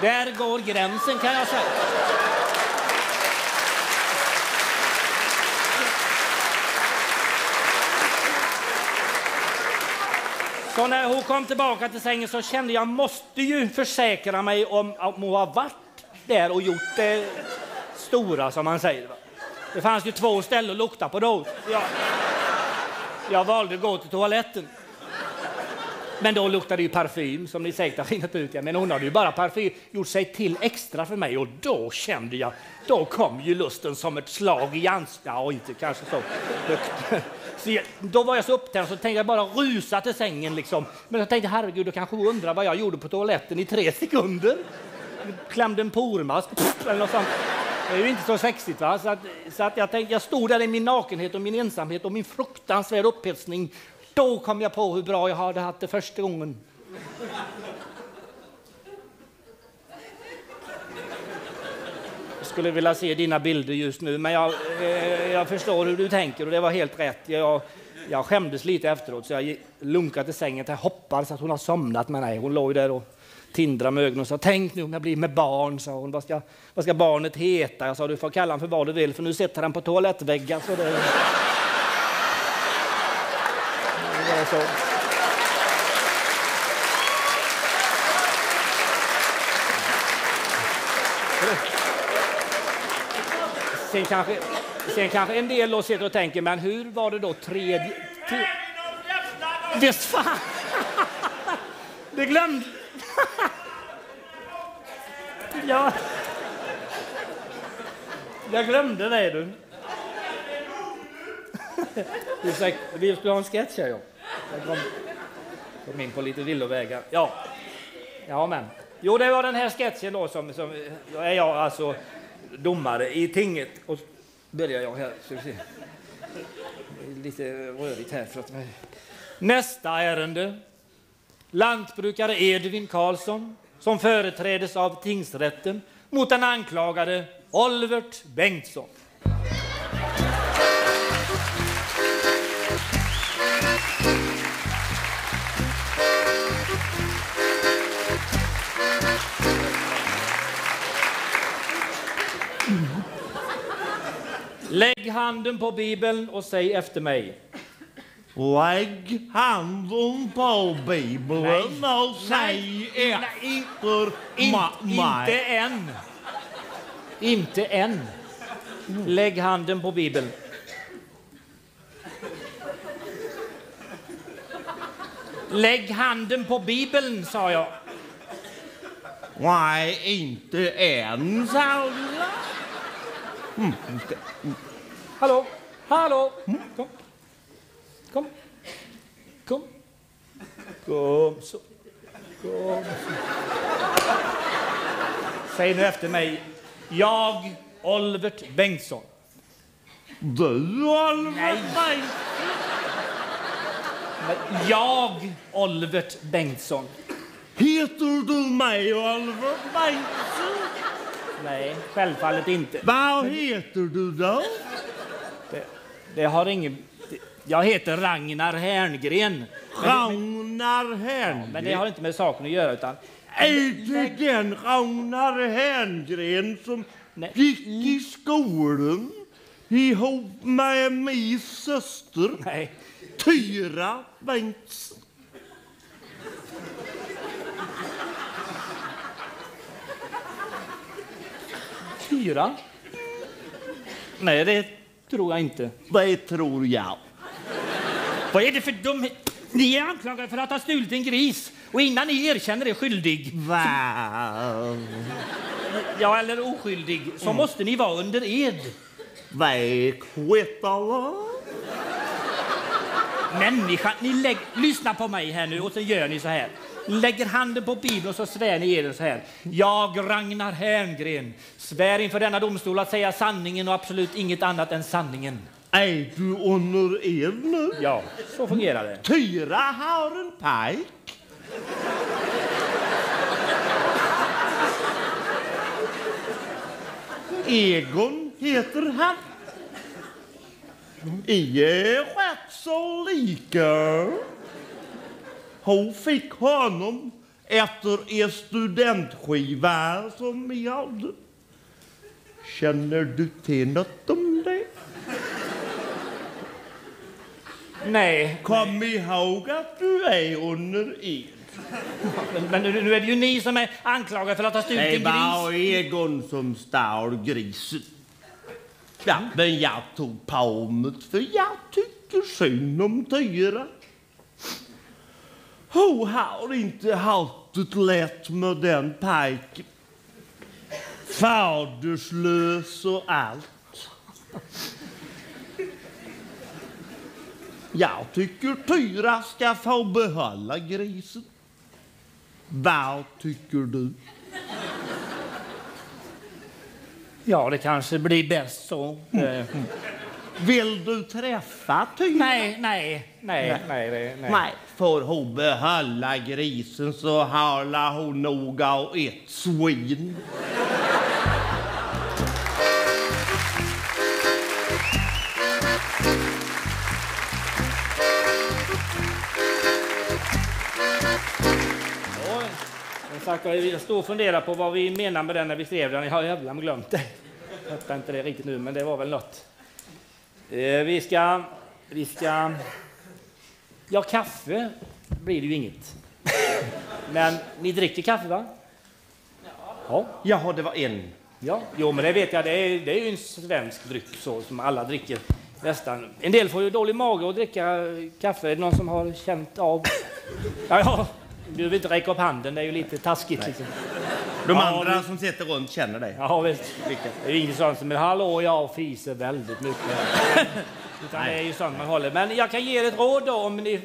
Där går gränsen kan jag säga. Så när hon kom tillbaka till sängen så kände jag måste ju försäkra mig om att hon har varit där och gjort det stora som man säger. Det fanns ju två ställen att lukta på då. Jag, jag valde att gå till toaletten. Men då luktade det ju parfym som ni säkert har ringat ut. Men hon hade ju bara parfym gjort sig till extra för mig och då kände jag, då kom ju lusten som ett slag i ansiktet. Ja, inte kanske så högt. Så jag, då var jag så upptänd så tänkte jag bara rusa till sängen liksom. Men jag tänkte herregud, då kanske hon undrar vad jag gjorde på toaletten i tre sekunder. klämde en pormask eller något sånt. Det är ju inte så sexigt. Va? Så, att, så att jag tänkte, jag stod där i min nakenhet och min ensamhet och min fruktansvärda upphetsning. Då kom jag på hur bra jag hade haft det första gången. Jag skulle vilja se dina bilder just nu, men jag, eh, jag förstår hur du tänker och det var helt rätt. Jag, jag skämdes lite efteråt så jag lunkade till sängen. Jag hoppades att hon har somnat, men nej, hon låg där och tindrade med ögonen och sa tänk nu om jag blir med barn, sa hon. Vad ska, vad ska barnet heta? Jag sa du får kalla honom för vad du vill för nu sitter han på toalettväggen. Så det, säga så. Sen kanske, sen kanske en del då sitter och tänker, men hur var det då tredje... Tre, visst fan! Det glömde... Ja. Jag glömde det du. Vi skulle ha en sketch här ja. Jag kom, kom in på lite villovägar. Ja. Ja men. Jo det var den här sketchen då som, som då är jag alltså domare i tinget. Och börjar jag här. Ska vi se. Lite rörigt här. För att... Nästa ärende. Lantbrukare Edvin Karlsson som företrädes av tingsrätten mot den anklagade Olvert Bengtsson. Lägg handen på Bibeln och säg efter mig. Lägg handen på Bibeln och säg efter ma- inte mig. än. Inte än. Lägg handen på Bibeln. Lägg handen på Bibeln, sa jag. Nej, inte än, sa Hallå? Hallå? Kom. Kom. Kom. Kom så. Kom så. Säg nu efter mig. Jag, Olvert Bengtsson. Du, Oliver Nej. Bengtsson. Jag, Olvert Bengtsson. Heter du mig Oliver Bengtsson? Nej, självfallet inte. Vad heter du då? Det, det har ingen... det- Jag heter Ragnar Herngren. Ragnar Herngren. Men det har inte med saken att göra utan... Är det den Ragnar Herngren som Nej. gick i skolan ihop med min syster Nej, Tyra Bengtsson? Fyra? Nej, det tror jag inte. Det tror jag. Vad är det för dumhet? Ni är anklagade för att ha stulit en gris och innan ni erkänner er skyldig, Va? ja eller oskyldig, så måste ni vara under ed. Vägskjutare? Människa, ni lägg, lyssna på mig här nu och så gör ni så här. Lägger handen på Bibeln och så svär ni eden så här. Jag, Ragnar Herngren, svär inför denna domstol att säga sanningen och absolut inget annat än sanningen. Är du under ed nu? Ja, så fungerar det. Tyra har en pajk. Egon heter han. I är rätt så lika. Hon fick honom efter er studentskiva som vi hade. Känner du till något om det? Nej, Kom ihåg att du är under ed. men, nu nu är det ju ni som är anklagade för att ha stulit Det en var gris. Egon som stal grisen. Ja, men jag tog på mig för jag tycker synd om Tyra. Hon har inte haft det lätt med den pojken. Faderslös och allt. Jag tycker Tyra ska få behålla grisen. Vad tycker du? Ja, det kanske blir bäst så. Eh, Vill du träffa Tyra? Nej, nej, nej, nej, nej. nej. Nej, får hon behålla grisen så håller hon noga och ett svin. Sagt, jag står och funderar på vad vi menar med den när vi skrev den. Jag har jävla glömt det. Jag inte det riktigt nu, men det var väl något. Eh, vi ska... Vi ska... Ja, kaffe blir det ju inget. Men ni dricker kaffe, va? Ja. Jaha, det var en. Ja, jo, men det vet jag. Det är, det är ju en svensk dryck så, som alla dricker nästan. En del får ju dålig mage att dricka kaffe. Är det någon som har känt av? Ja, ja. Du behöver inte räcka upp handen. Det är ju lite taskigt. Liksom. De Ja, andra vi- som sitter runt känner dig. Ja, visst. Det är ju inget sånt som hallå, jag fiser väldigt mycket. Utan det är ju sånt man håller. Men jag kan ge er ett råd då om ni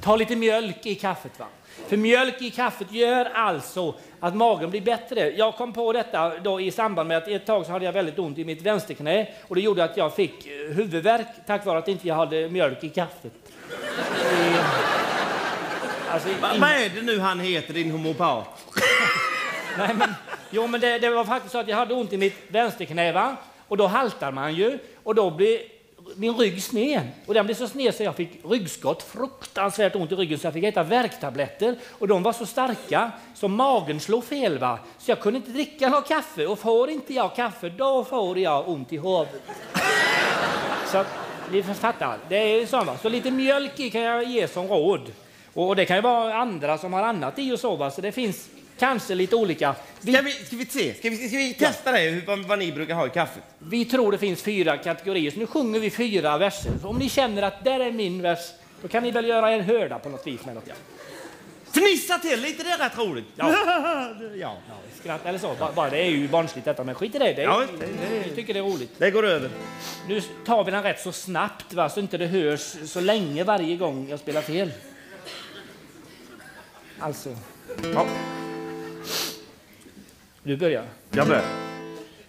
tar lite mjölk i kaffet. Va? För mjölk i kaffet gör alltså att magen blir bättre. Jag kom på detta då i samband med att ett tag så hade jag väldigt ont i mitt vänsterknä och det gjorde att jag fick eh, huvudvärk tack vare att inte jag hade mjölk i kaffet. Alltså, in- vad är det nu han heter, din homopat? Nej, men, jo, men det, det var faktiskt så att jag hade ont i mitt vänsterknä, va? och då haltar man ju, och då blir min rygg sned. Och den blev så sned så jag fick ryggskott, fruktansvärt ont i ryggen, så jag fick äta värktabletter. Och de var så starka så magen slog fel, va? så jag kunde inte dricka något kaffe. Och får inte jag kaffe, då får jag ont i huvudet. Så ni fattar, det är så, va? så lite mjölk i kan jag ge som råd. Och, och det kan ju vara andra som har annat i och så, va? så det finns kanske lite olika. Vi, Ska vi, ska vi se? Ska vi, ska vi testa det, hur, vad, vad ni brukar ha i kaffet? vi tror det finns fyra kategorier, så nu sjunger vi fyra verser. Så om ni känner att där är min vers, då kan ni väl göra er hörda på något vis med något. Ja. Fnissa till lite, det är rätt roligt. Ja. ja. Skratt eller så, bara, det är ju barnsligt detta, men skit i det. det, är, Ja, det- det- Vi tycker det är roligt. Det går över. Nu tar vi den rätt så snabbt, va? så inte det hörs så länge varje gång jag spelar fel. Alltså, Ja, du börjar. jag börjar.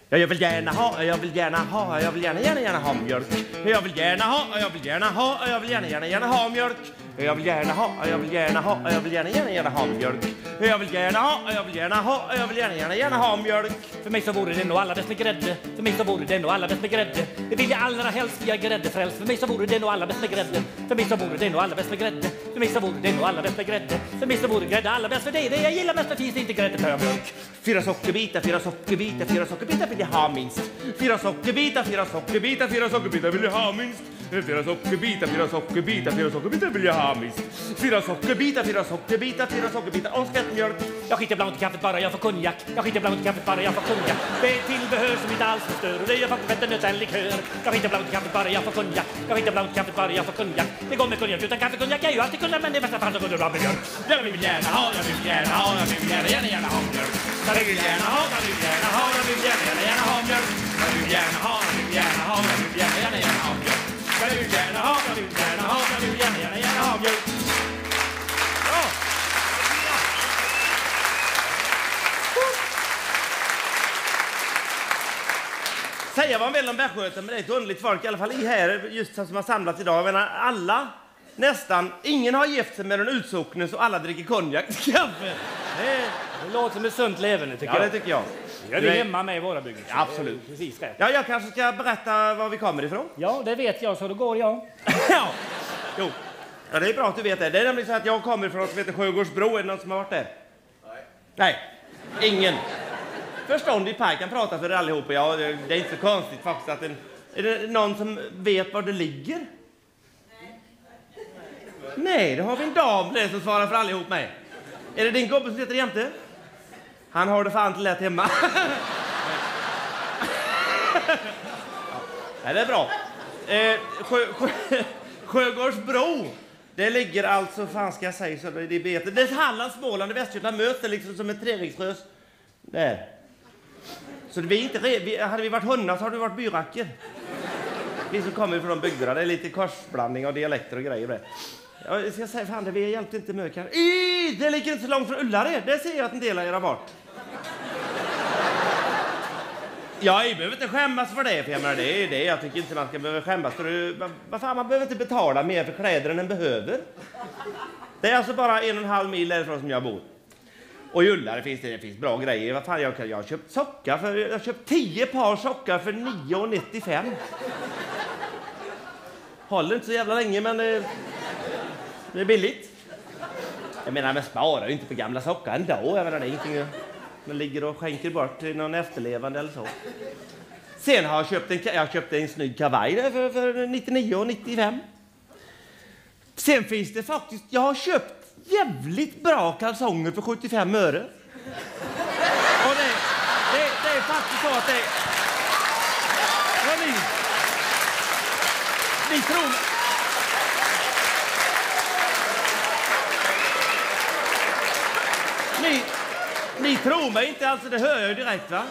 Ja, jag vill gärna ha, jag vill gärna ha, jag vill gärna, gärna, gärna ha mjölk. Jag vill gärna ha, jag vill gärna ha, jag vill gärna, gärna, gärna ha mjölk. Jag vill gärna ha, jag vill gärna ha, jag vill gärna, gärna, gärna ha mjölk. Jag vill gärna ha, jag vill gärna ha, jag vill gärna, gärna, gärna ha mjölk. För mig så vore det nog allra bäst med grädde. För mig så vore det nog allra bäst med grädde. Det vill jag allra helst via gräddefrälst. För mig så vore det nog allra bäst med grädde. För mig så vore det nog allra bäst med grädde. För mig så vore det nog allra bäst med grädde. För mig så vore grädde allra bäst för dig. Det jag gillar mest med finns inte grädde för mjölk. Fyra sockerbitar, fyra sockerbitar, fyra sockerbitar vill jag ha minst. Fyra sockerbitar, fyra sockerbitar, fyra sockerbitar vill jag ha minst. Fyra sockerbitar, fyra sockerbitar, fyra sockerbitar vill jag ha visst Fyra sockerbitar, fyra sockerbitar, fyra sockerbitar och skattmjölk. Jag skiter bland i kaffet bara jag får konjak. Jag skiter bland i kaffet bara jag får konjak. Det är tillbehör som inte alls förstör och det gör faktiskt bättre nöt än likör. Jag skiter bland i kaffet bara jag får konjak. Jag skiter bland i kaffet bara jag får konjak. Det går med konjak utan kaffe. Konjak är ju alltid konjak men i värsta fall så går det bra med mjölk. Jag vill gärna ha, jag vill gärna ha, jag vill gärna, gärna, gärna ha mjölk. Jag vill gärna ha, jag vill gärna ha, jag vill gärna, gärna, gärna ha mjölk. Jag vill gärna ha, jag vill gärna ha, jag vill gärna, gärna, gärna ha mjölk. Jag vill gärna ha, jag vill gärna ha, jag vill gärna, gärna, gärna ha mjölk. Ja. Säga vad man vill om västgötar, men det är ett underligt folk, i alla fall i här, just som har samlats idag. Jag menar, alla, nästan, ingen har gift sig med en utsocknes så alla dricker konjak till kaffe. Det Det låter som ett sunt leverne tycker Ja, det jag. tycker jag. Det gör vi hemma med i våra byggen. Ja, absolut. Precis rätt. Ja, jag kanske ska berätta var vi kommer ifrån. Ja, det vet jag så då går jag. ja. Jo. Ja, det är bra att du vet det. Det är nämligen så att jag kommer från något som heter Sjögårdsbro. Är det någon som har varit där? Nej. Nej. Ingen. Förståndig paj kan prata för er allihopa. Ja, det är inte så konstigt faktiskt att en... Är det någon som vet var det ligger? Nej, då har vi en dam där som svarar för allihop med. Är det din gubbe som sitter jämte? Han har det fan inte lätt hemma. Nej, det är bra. Eh, sjö, sjö, Sjögårdsbro, det ligger alltså, fan ska jag säga så det är bete. Det är Halland, Småland och Västergötland möts det liksom som en treriksrös. Där. Så vi är inte re, vi, hade vi varit hundar så hade vi varit byracker. Vi som kommer från de bygderna, det är lite korsblandning av dialekter och grejer. där. Jag ska säga, fan det vi hjälpte inte mycket. kanske. Det ligger inte så långt från Ullared, det ser jag att en del av er har varit. Ja, jag behöver inte skämmas för det, för jag menar, det är det. Jag tycker inte man ska behöva skämmas för. Vad- fan, man behöver inte betala mer för kläder än man behöver. Det är alltså bara en och en halv mil därifrån som jag bor. Och Jullare finns det, det finns bra grejer. Vad fan, jag, jag har köpt sockar för, jag har köpt tio par sockar för 9,95. Håller inte så jävla länge, men det, det är billigt. Jag menar, man sparar ju inte på gamla sockar ändå. Jag menar, det är ingenting man ligger och skänker bort till någon efterlevande eller så. Sen har jag köpt en, jag köpt en snygg kavaj där för, för 99 och 95. Sen finns det faktiskt, jag har köpt jävligt bra kalsonger för 75 öre. Och det, det, det är faktiskt så att det... Ni, ni tror... Ni, ni tror mig inte, alltså det hör jag ju direkt va?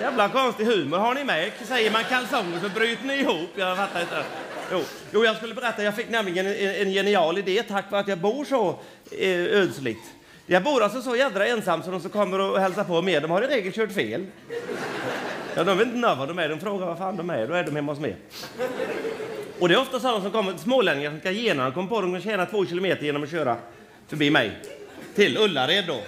Jävla konstig humor har ni med. Säger man kalsonger så bryter ni ihop. Jag fattar inte. Jo, jo jag skulle berätta, jag fick nämligen en, en genial idé tack vare att jag bor så eh, ödsligt. Jag bor alltså så jädra ensam så de som kommer och hälsar på mig, de har i regel kört fel. Ja, de vet inte vad de är, de frågar vad fan de är, då är de hemma hos mig. Och det är ofta sådana som kommer, smålänningar som ska igenom, kom på att de kan tjäna två kilometer genom att köra förbi mig. Till Ullared då.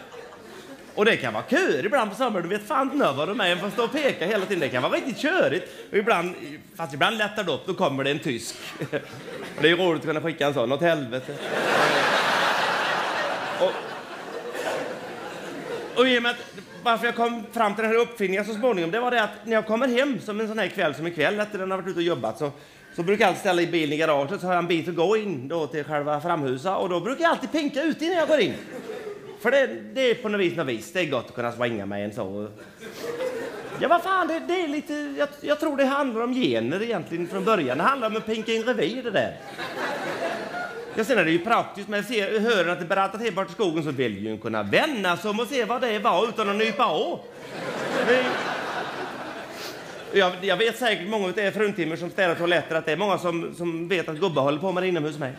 Och det kan vara köer ibland på sommaren, du vet fan inte vad de är, man får stå och peka hela tiden. Det kan vara riktigt körigt. Och ibland, fast ibland lättar det upp, då kommer det en tysk. Och det är ju roligt att kunna skicka en sån, åt helvete. Och, och i och med att, varför jag kom fram till den här uppfinningen så småningom, det var det att när jag kommer hem som en sån här kväll som ikväll efter den har varit ute och jobbat så, så brukar jag alltid ställa i bilen i garaget så har jag en bit att gå in då till själva framhuset och då brukar jag alltid pinka ut innan jag går in. För det, det är på något vis något vis. Det är gott att kunna svänga med en så. Ja, vad fan, det, det är lite... Jag, jag tror det handlar om gener egentligen från början. Det handlar om att pinka in revir det där. Ja, sen är det ju praktiskt, men ser, hör att det berättar till bort i skogen så vill ju kunna vända sig om och se vad det var utan att nypa av. Jag, jag vet säkert många av er fruntimmer som städar toaletter att det är många som, som vet att gubbar håller på med det inomhus med.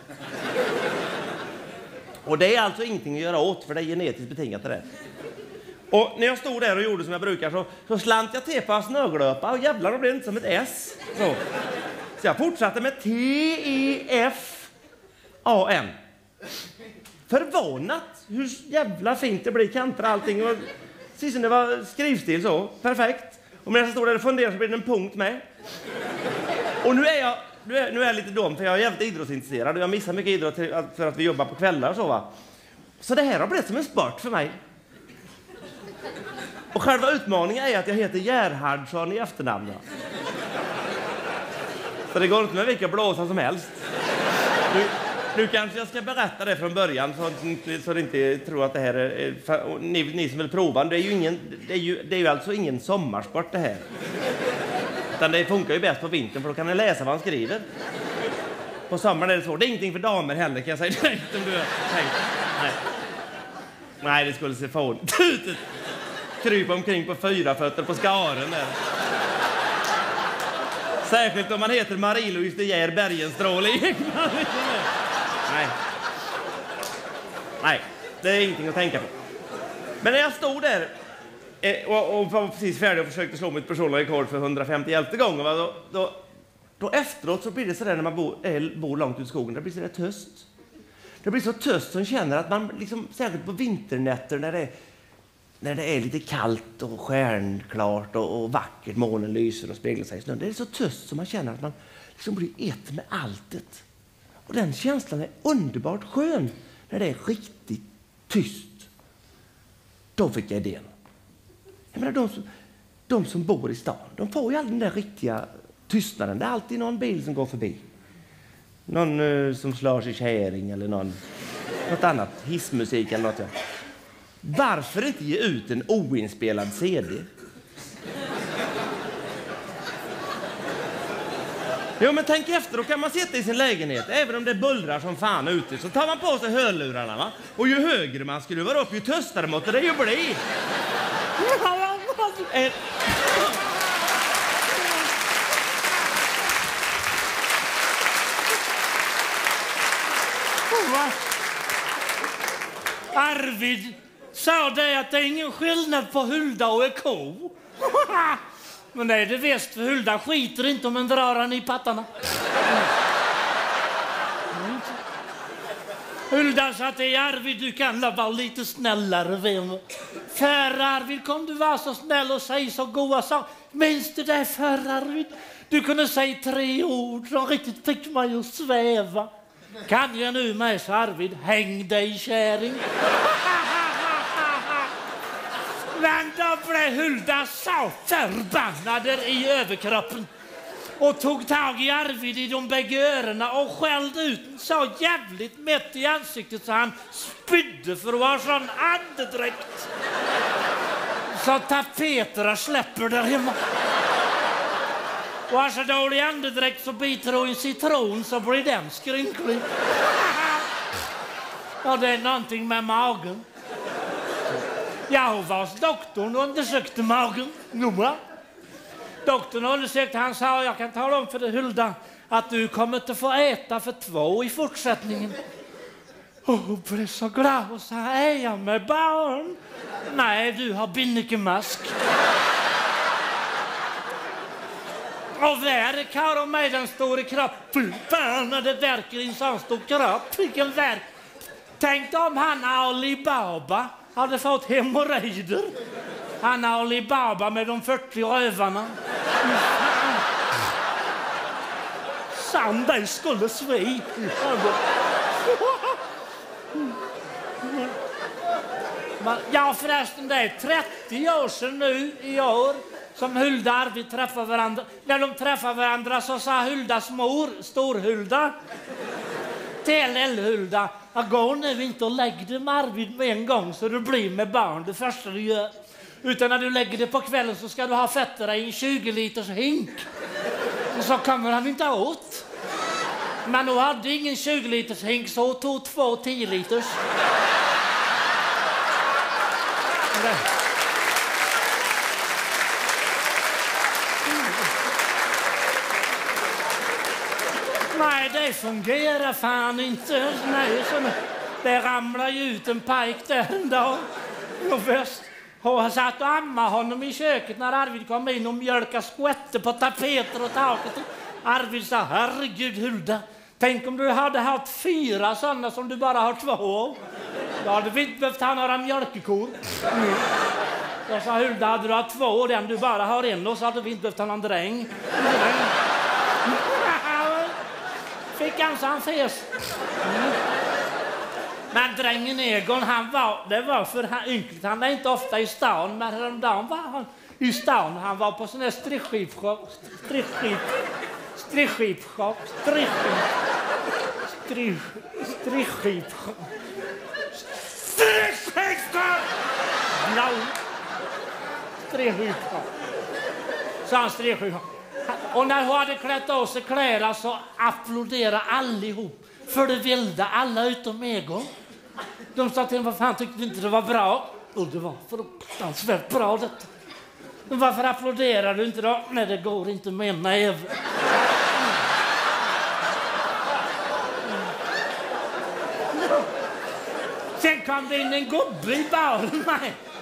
Och det är alltså ingenting att göra åt, för det är genetiskt betingat det där. Och när jag stod där och gjorde som jag brukar så, så slant jag till på en snöglöpa och jävlar då blev det inte som ett S. Så, så jag fortsatte med T-E-F-A-N. Förvånat hur jävla fint det blir kanter och allting. Och, precis som det var skrivstil så, perfekt. Och medan jag stod där och funderade så blev det en punkt med. Och nu är jag, nu är, nu är jag lite dum för jag är jävligt idrottsintresserad och jag missar mycket idrott för att vi jobbar på kvällar och så va. Så det här har blivit som en sport för mig. Och själva utmaningen är att jag heter Gerhardsson i efternamn. Så det går inte med vilka blåsa som helst. Nu, nu kanske jag ska berätta det från början så ni, så ni inte tror att det här är... för- Ni, ni som vill prova, det är ju ingen, det är ju, det är ju alltså ingen sommarsport det här. Utan det funkar ju bäst på vintern för då kan ni läsa vad han skriver. På sommaren är det svårt. Det är ingenting för damer heller kan jag säga direkt om du har tänkt. Nej. Nej, det skulle se fånigt ut. Krypa omkring på fyra fötter på skaren där. Särskilt om man heter Marie-Louise De Geer Bergenstråle Ekman. Nej. Nej, det är ingenting att tänka på. Men när jag stod där eh, och, och var precis färdig och försökte slå mitt personliga rekord för 151 gången, va, då, då, då efteråt så blir det sådär när man bor, är, bor långt ut i skogen, det blir sådär tyst. Det blir så tyst som känner att man, liksom, särskilt på vinternätter när det, är- när det är lite kallt och stjärnklart och, och vackert, månen lyser och speglar sig i snön. Det är så tyst som man känner att man liksom blir ett med alltet. Och den känslan är underbart skön när det är riktigt tyst. Då fick jag idén. Jag menar, de, som, de som bor i stan, de får ju aldrig den där riktiga tystnaden. Det är alltid någon bil som går förbi. Någon eh, som slår sig käring eller någon, något annat, hissmusik eller något. Ja. Varför inte ge ut en oinspelad CD? Jo, men tänk efter, då kan man sitta i sin lägenhet, även om det bullrar som fan ute, så tar man på sig hörlurarna, va? Och ju högre man skruvar upp, ju tystare måste det ju bli. love and. Arvid sa det att det är ingen skillnad på Hulda och en ko. Men det är det visst, för Hulda skiter inte om en drar han i pattarna. Hulda sa till Arvid, du kan vara lite snällare Vem? För Arvid, kom du vara så snäll och säg så goda saker. Minns du det för Arvid? Du kunde säga tre ord som riktigt fick mig att sväva. Kan jag nu med, sa Arvid. Häng dig käring! Men då blev Hulda så förbannad i överkroppen och tog tag i Arvid i de bägge öronen och skällde ut så jävligt mätt i ansiktet så han spydde för att ha sån andedräkt. Så tapeterna släpper där hemma. Och har så dålig andedräkt så biter hon en citron så blir den skrynklig. Ja, det är någonting med magen. Ja, var hos doktorn och undersökte magen. Nummer. Doktorn undersökte, han sa, jag kan tala om för dig Hulda, att du kommer inte få äta för två i fortsättningen. Och hon blev så glad och sa, är jag med barn? Nej, du har binnikemask. Och värk har de med den stora kroppen. Fan, när det verkar i en sån stor kropp. Vilken verk. Tänk om han Alibaba hade fått hemorrojder. Han Alibaba med de 40 rövarna. Sandberg skulle svi. Ja förresten, det är 30 år sedan nu i år som Hulda och Arvid träffade varandra. När de träffade varandra så sa Huldas mor, Storhulda, till Hulda, gå nu inte och lägg dig med Arvid med en gång så du blir med barn det första du gör. Utan när du lägger det på kvällen så ska du ha fötterna i en 20 liters hink. Och så kommer han inte åt. Men hon hade ingen 20 liters hink så hon tog två 10 liters. Nej, det fungerar fan inte. Nej, det ramlar ju ut en pajk där en dag. Och först hon satt och ammade honom i köket när Arvid kom in och mjölkade skvätte på tapeter och taket. Arvid sa, herregud Hulda, tänk om du hade haft fyra sådana som du bara har två Då hade vi inte behövt ha några mjölkkor. Mm. Jag sa, Hulda, hade du haft två och den du bara har en och så hade vi inte behövt ha någon dräng. Fick han så han fes. Mm. Men drängen Egon, han var, det var för ynkligt. Han är inte ofta i stan, men häromdagen var han i stan. Han var på sån här strippskip, strippskivshop, strippskip, strippskivshop, strippskivshop, blå, strippskivshop. Så han strippskivshop. Och när hon hade klätt av sig kläderna så applåderade allihop för det vilda, alla utom Egon. De sa till honom, vad fan tyckte du inte det var bra? Och det var fruktansvärt bra detta. Men varför applåderar du inte då? Nej, det går inte med en näve. Sen kom det in en gubbe i baren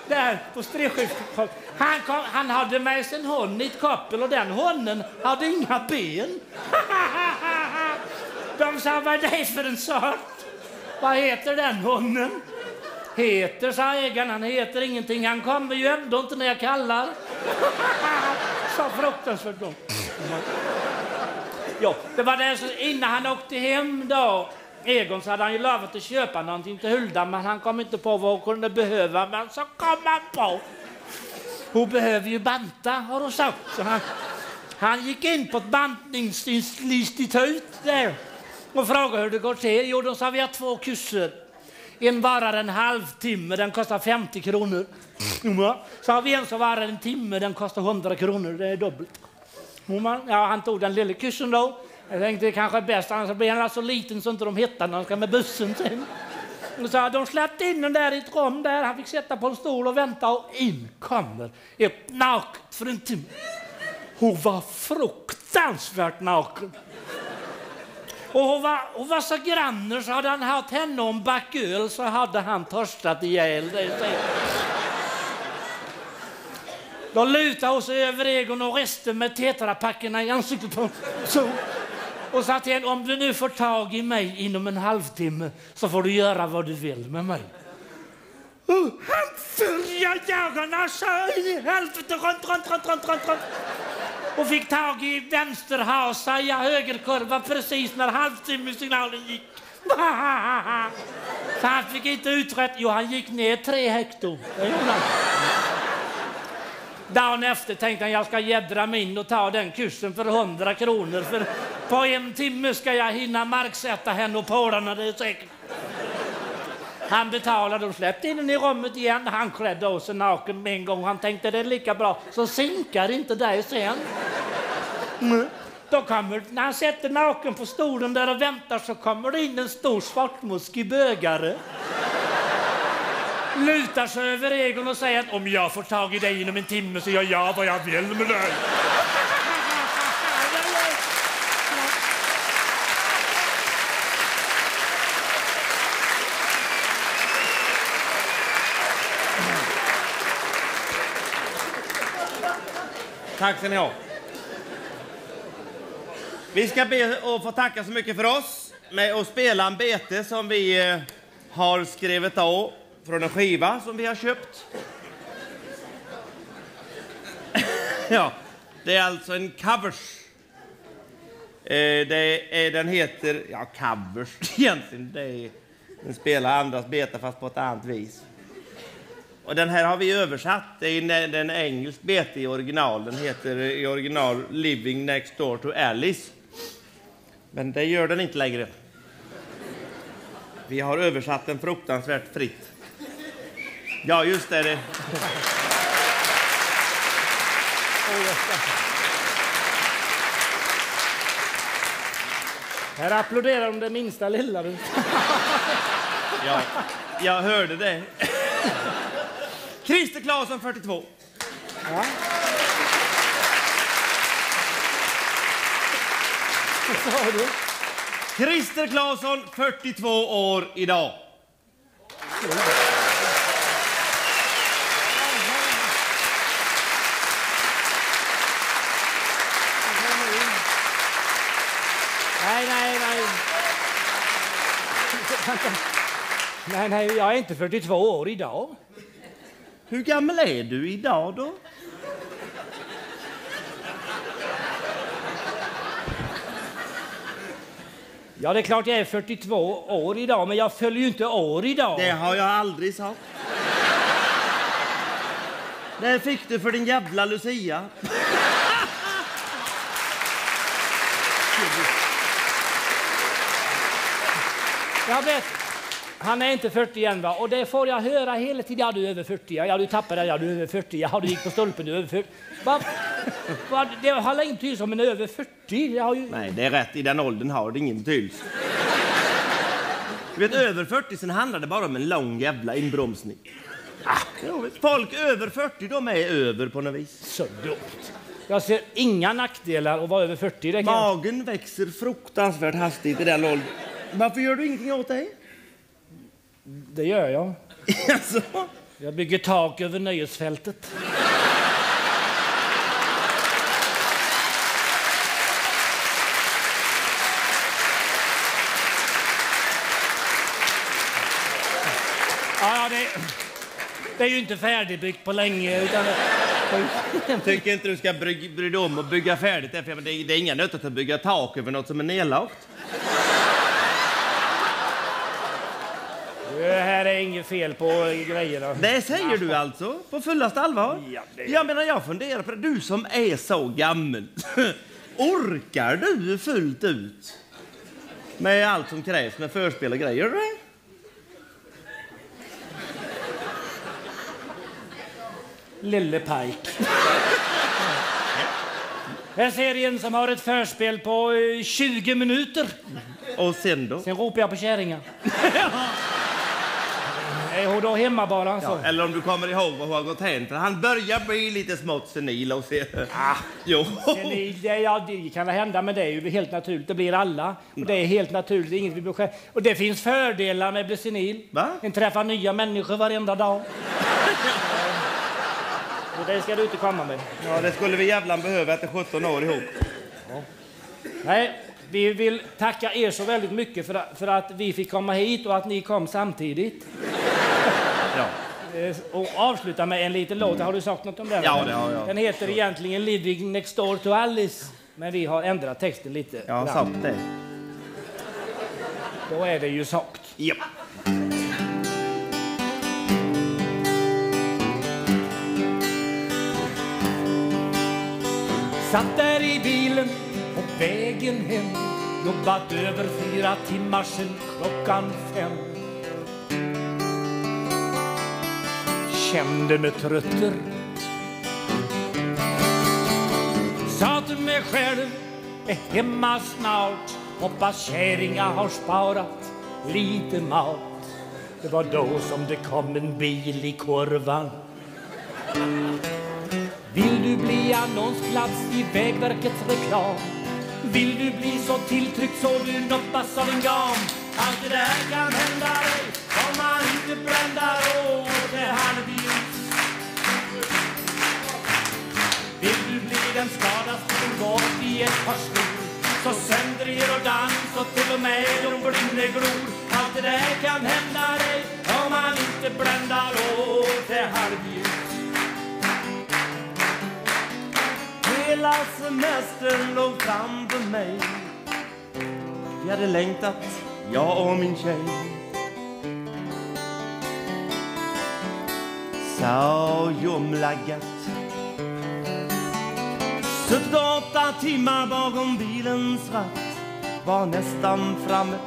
där på sträckskiftet. Han, han hade med sig en hund i ett koppel och den hunden hade inga ben. De sa, vad är det för en sort? Vad heter den hunden? Heter, sa ägaren, han heter ingenting. Han kommer ju ändå inte när jag kallar. så fruktansvärt dumt. Ja, det var det så innan han åkte hem då, Egon, så hade han ju lovat att köpa någonting till Hulda, men han kom inte på vad hon kunde behöva. Men så kom han på. Hon behöver ju banta, har hon sagt. Så han, han gick in på ett bantningsinstitut där och frågade hur det går till. Jo, de sa vi har två kurser. En varar en halvtimme, den kostar 50 kronor. Så har vi en som varar en timme, den kostar 100 kronor, det är dubbelt. Ja, han tog den lilla kursen då. Jag tänkte det kanske är bäst, annars blir han så liten så inte de hittar när de ska med bussen sen. Och så de släppte in den där i ett rum där, han fick sätta på en stol och vänta och in kommer ett naket fruntimmer. Hon var fruktansvärt naken. Och hon var, hon var så grann, så hade han haft henne om back öl så hade han törstat ihjäl det. Då lutade hon sig över Egon och reste med tetrapackerna i ansiktet på så. Och sa till henne, om du nu får tag i mig inom en halvtimme så får du göra vad du vill med mig. Och han följer jägarna så in i helvete runt, runt, runt, runt, runt, runt. Och fick tag i vänsterhasa i högerkurva precis när halvtimmesignalen gick. Så han fick inte uträtt. Jo, han gick ner tre hekto. Dagen efter tänkte han jag ska jädra mig in och ta den kursen för 100 kronor. För på en timme ska jag hinna marksätta henne och pålarna, det är säkert. Han betalade och släppte in henne i rummet igen. Han klädde av sig naken med en gång. Han tänkte det är lika bra, så sinkar inte dig sen. Mm. Då kommer, när han sätter naken på stolen där och väntar så kommer det in en stor svartmuskig bögare. Lutar sig över Egon och säger att om jag får tag i dig inom en timme så gör jag vad jag vill med dig. Tack ska ni ha. Vi ska be att få tacka så mycket för oss med att spela en bete som vi eh, har skrivit av från en skiva som vi har köpt. ja, det är alltså en covers. Eh, det är, den heter, ja covers egentligen, det är, den spelar andras beta fast på ett annat vis. Och den här har vi översatt. Det är den engelsk bete i original. Den heter i original Living Next Door to Alice. Men det gör den inte längre. Vi har översatt den fruktansvärt fritt. Ja, just det. det. Här applåderar de det minsta lilla. Ja, jag hörde det. Christer Claesson, 42. Ja. Vad sa du? Christer Claesson, 42 år idag. Nej, nej, nej. Nej, nej, jag är inte 42 år idag. Hur gammal är du idag då? Ja, det är klart jag är 42 år idag, men jag följer ju inte år idag. Det har jag aldrig sagt. Det fick du för din jävla Lucia. Jag vet, han är inte 40 än va? Och det får jag höra hela tiden. Ja, du är över 40. Ja, du tappade Ja, du är över 40. Ja, du gick på stolpen. Du är över 40. Va? Va? Det har inte betydelse om man är över 40. Det har ju... Nej, det är rätt. I den åldern har det ingen betydelse. Du vet, över 40 sen handlar det bara om en lång jävla inbromsning. Ah, jag. Folk över 40, de är över på något vis. Så dumt. Jag ser inga nackdelar att vara över 40. Det kan jag... Magen växer fruktansvärt hastigt i den åldern. Varför gör du ingenting åt det? Det gör jag. alltså, Jag bygger tak över nöjesfältet. Ja, det, det är ju inte färdigbyggt på länge. Utan tycker inte du ska bry, bry dig om att bygga färdigt det, för det är, det är inga nötter att bygga tak över något som är nedlagt. Det här är inget fel på grejerna. Det säger du alltså, på fullaste allvar? Ja, det- Jag menar, jag funderar på det. Du som är så gammal. Orkar du fullt ut med allt som krävs med förspel och grejer? Lille Pike. Här ser en som har ett förspel på eh, 20 minuter. Och sen då? Sen ropar jag på kärringen. Är hon då hemma bara? Alltså? Ja, eller om du kommer ihåg vad hon har gått hem. För han börjar bli lite smått senil och se. Ah. Jo. Senil, det, ja, det kan hända, men det är ju helt naturligt. Det blir alla. Och det är helt naturligt. Inget vi. Och det finns fördelar med att bli senil. Va? En träffar nya människor varenda dag. Och det ska du inte komma med. Ja, det skulle vi jävlan behöva efter 17 år ihop. Nej, vi vill tacka er så väldigt mycket för för att vi fick komma hit och att ni kom samtidigt. Ja. Eh, Och avsluta med en liten låt. Har du sagt något om den? Ja, det har jag. Den heter egentligen Living Next Door to Alice. Men vi har ändrat texten lite. Jag har sagt det. Då är det ju sagt. Ja. Satt där i bilen på vägen hem Jobbat över fyra timmar sen klockan fem Kände mig trötter Sa till mig själv, är hemma snart Hoppas kärringar har sparat lite mat Det var då som det kom en bil i korvan vill du bli annonsplats i Vägverkets reklam? Vill du bli så tilltryckt så du noppas av en gam? Allt det där kan hända dig om man inte bländar åt det halvljus. Den skadas på skadaste gård i ett par skor så sönder ger och dans och till och med de blinde glor. Allt det där kan hända dig om man inte bländar åt det halvljus. Hela semestern låg framför mig. Vi hade längtat, jag och min tjej. Så jomlaggat. Suttit åtta timmar bakom bilens ratt. Var nästan framme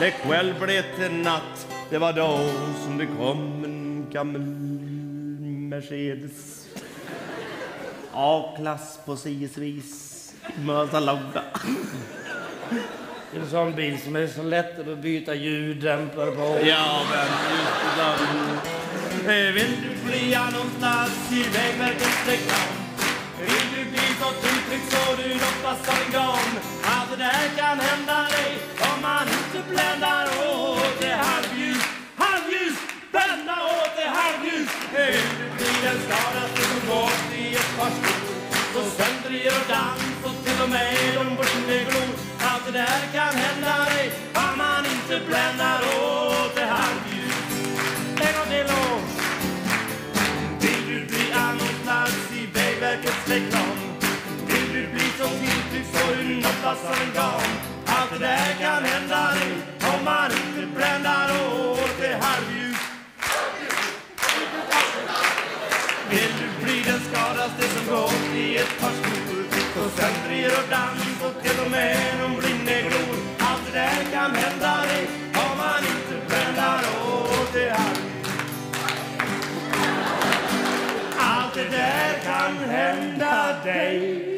när kväll blev till natt. Det var då som det kom en gammal Mercedes. A-klass på vis. Möta låda. En sån bil som är så lätt att byta ljuddämpare på. Ja, men just det. Vill du bli annonsplats i Vägverkets reklam? Vill du bli så du doppas av en gran Allt det där kan hända dig om man inte bländar åt det halvljus. Halvljus! Blända åt det halvljus! Hur blir du bli den skadaste som gått i ett par skor? Så sönder gör dans och till och med de blinde glor. Allt det där kan hända dig om man inte bländar åt du noppas en gam? Allt det där kan hända dig om man inte bländar åt det halvljus. Vill du bli den skadaste som gått i ett par skor Så sönder ger och dans och till och med nån blinde glor Allt det där kan hända dig om man inte bländar åt det halvljus Allt det där kan hända dig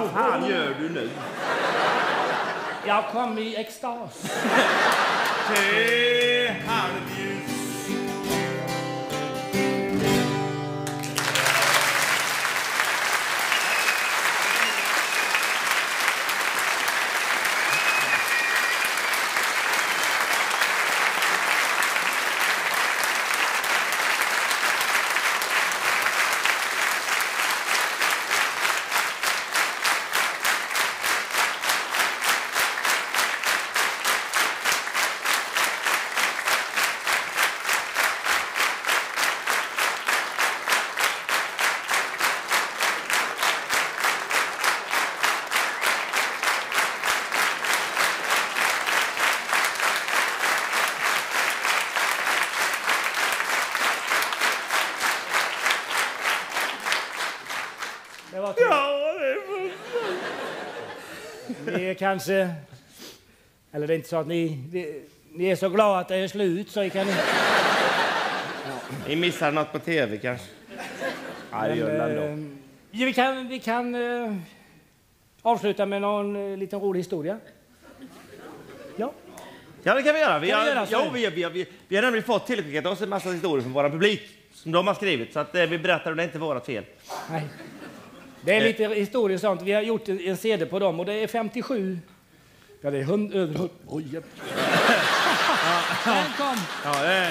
vad fan gör du nu? Jag kom i extas. Kanske... Eller det är inte så att ni... Ni, ni är så glada att det är slut så kan ni... Ni missar något på tv kanske? Ja, det gör det ändå. eh, ja, vi kan... Vi kan eh, avsluta med någon eh, liten rolig historia? Ja. Ja, det kan vi göra. Vi Kan har, vi göra jo, vi, vi, vi, vi har nämligen fått tillskickat oss en massa historier från vår publik som de har skrivit. Så att, eh, vi berättar och det är inte vårt fel. Nej. Det är Eh. lite historia och sånt. Vi har gjort en CD på dem och det är 57... Ja, det är hund, över hund... Oj. Den kom. Ja, det,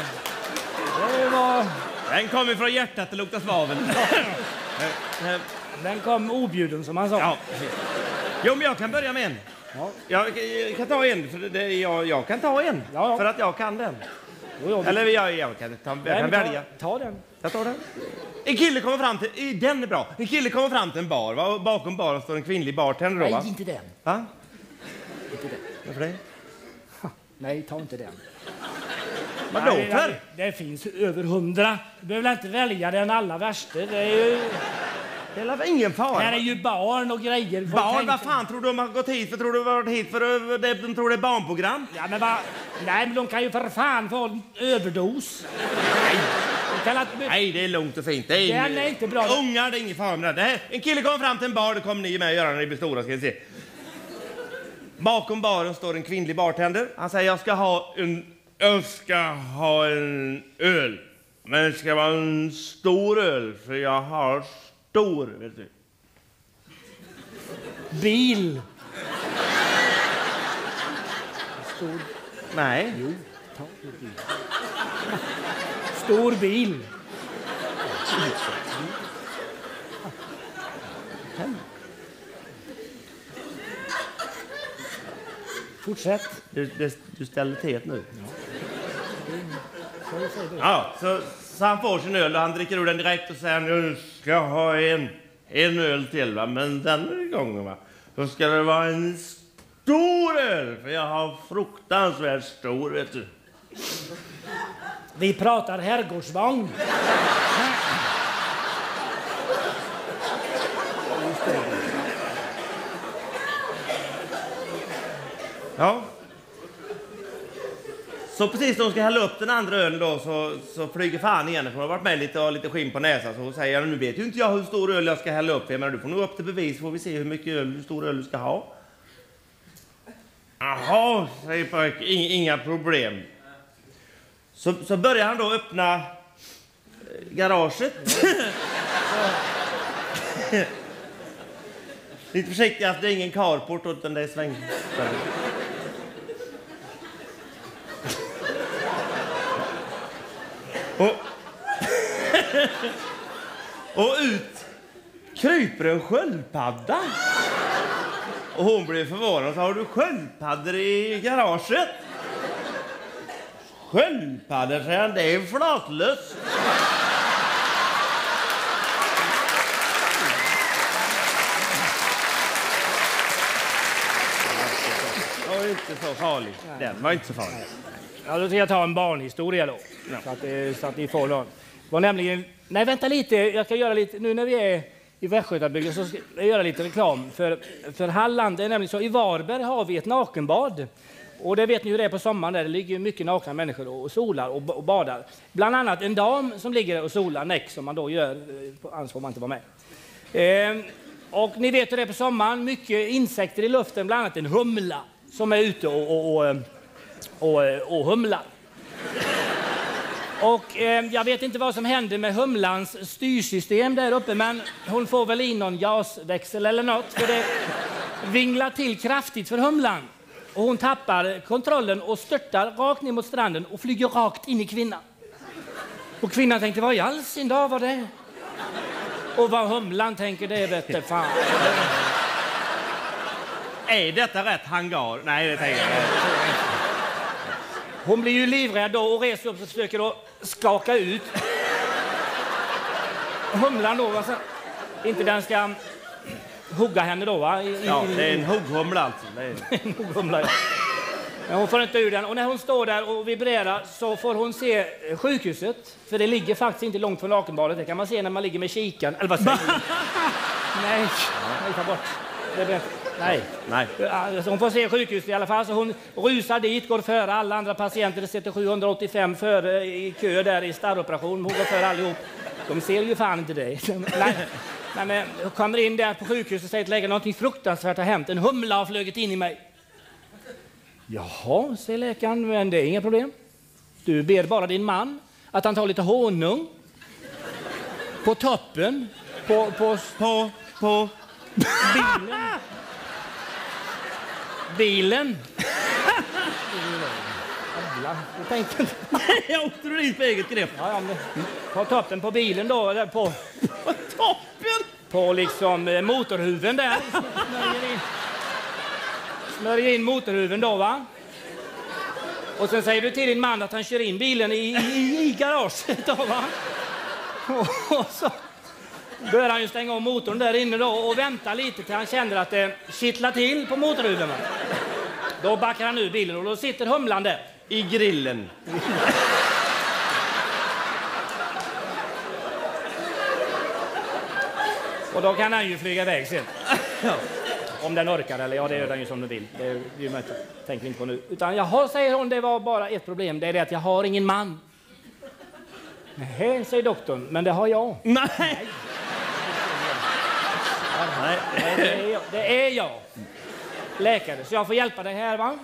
Det var... den kommer från hjärtat, det luktar svavel. Den kom objuden som han sa. ja. Jo, men jag kan börja med en. Ja. Jag, jag kan ta en, för det, jag, jag kan ta en. Ja, ja. För att jag kan den. Jo, Eller jag, jag kan, ta, jag Nej, kan men välja. Ta, ta den. Jag tar den. En kille kommer fram till, den är bra. En kille kommer fram till en bar, va? och bakom baren står en kvinnlig bartender då, va? Nej, inte den. Va? Inte den. Varför det? Nej, ta inte den. Vadå Nej, för? Det, det finns över hundra. Du behöver inte välja den allra värsta. Det är ju, Det är väl ingen fara? här är ju barn och grejer. Barn, vad fan tror du de har gått hit för? Tror du de har varit hit för att de, de tror det är barnprogram? Ja, men va? Nej, men de kan ju för fan få en överdos. De kan att, Nej, det är lugnt och fint. Det är, Den är inte bra. Ungar, det är ingen fara med det. det här, En kille kommer fram till en bar, det kommer ni med att göra när ni blir stora ska ni se. Bakom baren står en kvinnlig bartender. Han säger jag ska ha en, jag ska ha en öl. Men det ska vara en stor öl, för jag har stor, vet du. bil. Stor, Nej. bil. Stor bil. Fortsätt. Du, du, du ställer till nu. Det? Ja, så, så han får sin öl och han dricker ur den direkt och säger nu ska ha en, en öl till va, men den gången va, då ska det vara en stor öl för jag har fruktansvärt stor vet du. Vi pratar herrgårdsvagn. Ja. Så precis när hon ska hälla upp den andra ölen då så, så flyger fan igen för hon har varit med lite och har lite skinn på näsan så hon säger nu vet ju inte jag hur stor öl jag ska hälla upp jag menar du får nog upp till bevis får vi se hur mycket öl, hur stor öl du ska ha. Jaha, säger pojken, inga problem. Så, så börjar han då öppna eh, garaget. Lite försiktigast, det är ingen carport utan det är sväng. Och, och ut kryper en sköldpadda. Och hon blev förvånad. Har du sköldpaddor i garaget? Sköldpaddor, säger han. Det är flatlöss. Den var inte så farlig. Den var inte så farlig. Ja, då ska jag ta en barnhistoria då. Så, att, det- så att ni får någon. Var nämligen... Nej, vänta lite. Jag ska göra lite... Nu när vi är i Västgötabygden så ska jag göra lite reklam för, för Halland. Det är nämligen så i Varberg har vi ett nakenbad. Och det vet ni hur det är på sommaren. Där. Det ligger mycket nakna människor och solar och, och badar. Bland annat en dam som ligger och solar, näck, som man då gör. eh, Annars får man inte vara med. Eh, och ni vet hur det är på sommaren. Mycket insekter i luften, bland annat en humla som är ute och, och, och, eh, och, eh, och humlar. Och eh, jag vet inte vad som händer med humlans styrsystem där uppe, men hon får väl in någon JAS-växel eller något, för det vinglar till kraftigt för humlan. Och hon tappar kontrollen och störtar rakt ner mot stranden och flyger rakt in i kvinnan. Och kvinnan tänkte, vad i all sin dag var det? Och vad humlan tänker, det vete fan. Är detta rätt hangar? Nej, det tänker jag inte. Hon blir ju livrädd då och reser upp och försöker då skaka ut humlan då. Alltså, inte den ska hugga henne då va? I, Ja, i- det är en hugghumla alltså. Det är... en humla. ja. Men hon får inte ur den. Och när hon står där och vibrerar så får hon se eh, sjukhuset. För det ligger faktiskt inte långt från nakenbadet. Det kan man se när man ligger med kikaren. Eller vad säger jag? Nej, nej, ta bort. Det blir. Nej. Nej. Ja, så hon får se sjukhuset i alla fall. Så hon rusar dit, går före alla andra patienter. Det sitter 785 före i kö där i starroperation. Hon går före allihop. De ser ju fan inte dig. Nej. Men eh, jag kommer in där på sjukhuset och säger till läkaren någonting fruktansvärt har hänt. En humla har flugit in i mig. Jaha, säger läkaren, men det är inga problem. Du ber bara din man att han tar lite honung på toppen på, på På, på... bilen. Bilen. Jävlar, jag tänkte inte. Jag åkte du dit på eget grepp? Ja, ja, men på toppen på bilen då, där på, På toppen! på liksom eh, motorhuven där. Smörjer in, smörjer in motorhuven då va. Och sen säger du till din man att han kör in bilen i, i, i garaget då va. Och, och så börjar han ju stänga om motorn där inne då och vänta lite till han känner att det kittlar till på motorhuven. Då backar han ur bilen och då sitter humlan där. I grillen. Och då kan han ju flyga iväg sen. Om den orkar, eller ja, det gör den ju som den vill. Det är ju möjligt, tänker inte på nu. Utan jaha, säger hon, det var bara ett problem. Det är det att jag har ingen man. Nej, säger doktorn, men det har jag. Nej! Nej, det är jag. Det är jag. Läkare, så jag får hjälpa dig här va.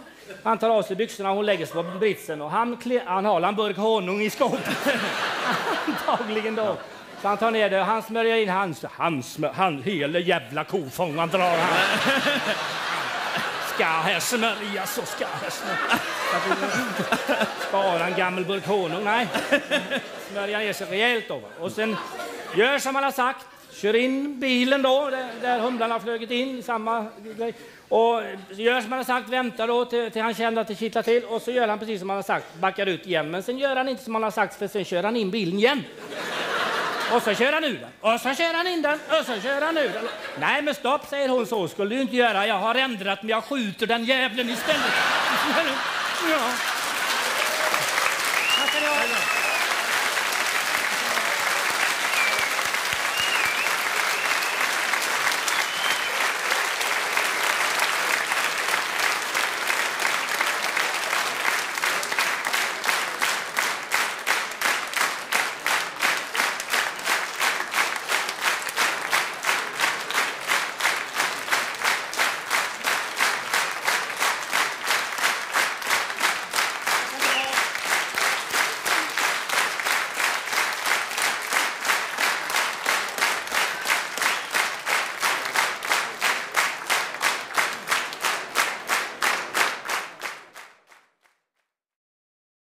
Han tar av sig byxorna, hon lägger sig på britsen och han, han har en burk honung i skåpet. Antagligen då. Så han tar ner det och han smörjer in hans, hans, han hela jävla kofångaren drar han. Ska här smörjas och ska här smörjas. Spara en gammal burk honung, nej. Smörja ner sig rejält då. Och sen gör som han har sagt. Kör in bilen då, där, där humlarna har flugit in, samma grej. Och gör som han har sagt, väntar då till, till han känner att det kittlar till. Och så gör han precis som han har sagt, backar ut igen. Men sen gör han inte som han har sagt, för sen kör han in bilen igen. Och så kör han ur den, och så kör han in den, och så kör han ur den. Nej men stopp, säger hon, så skulle du inte göra. Jag har ändrat mig, jag skjuter den jävlen istället. Ja.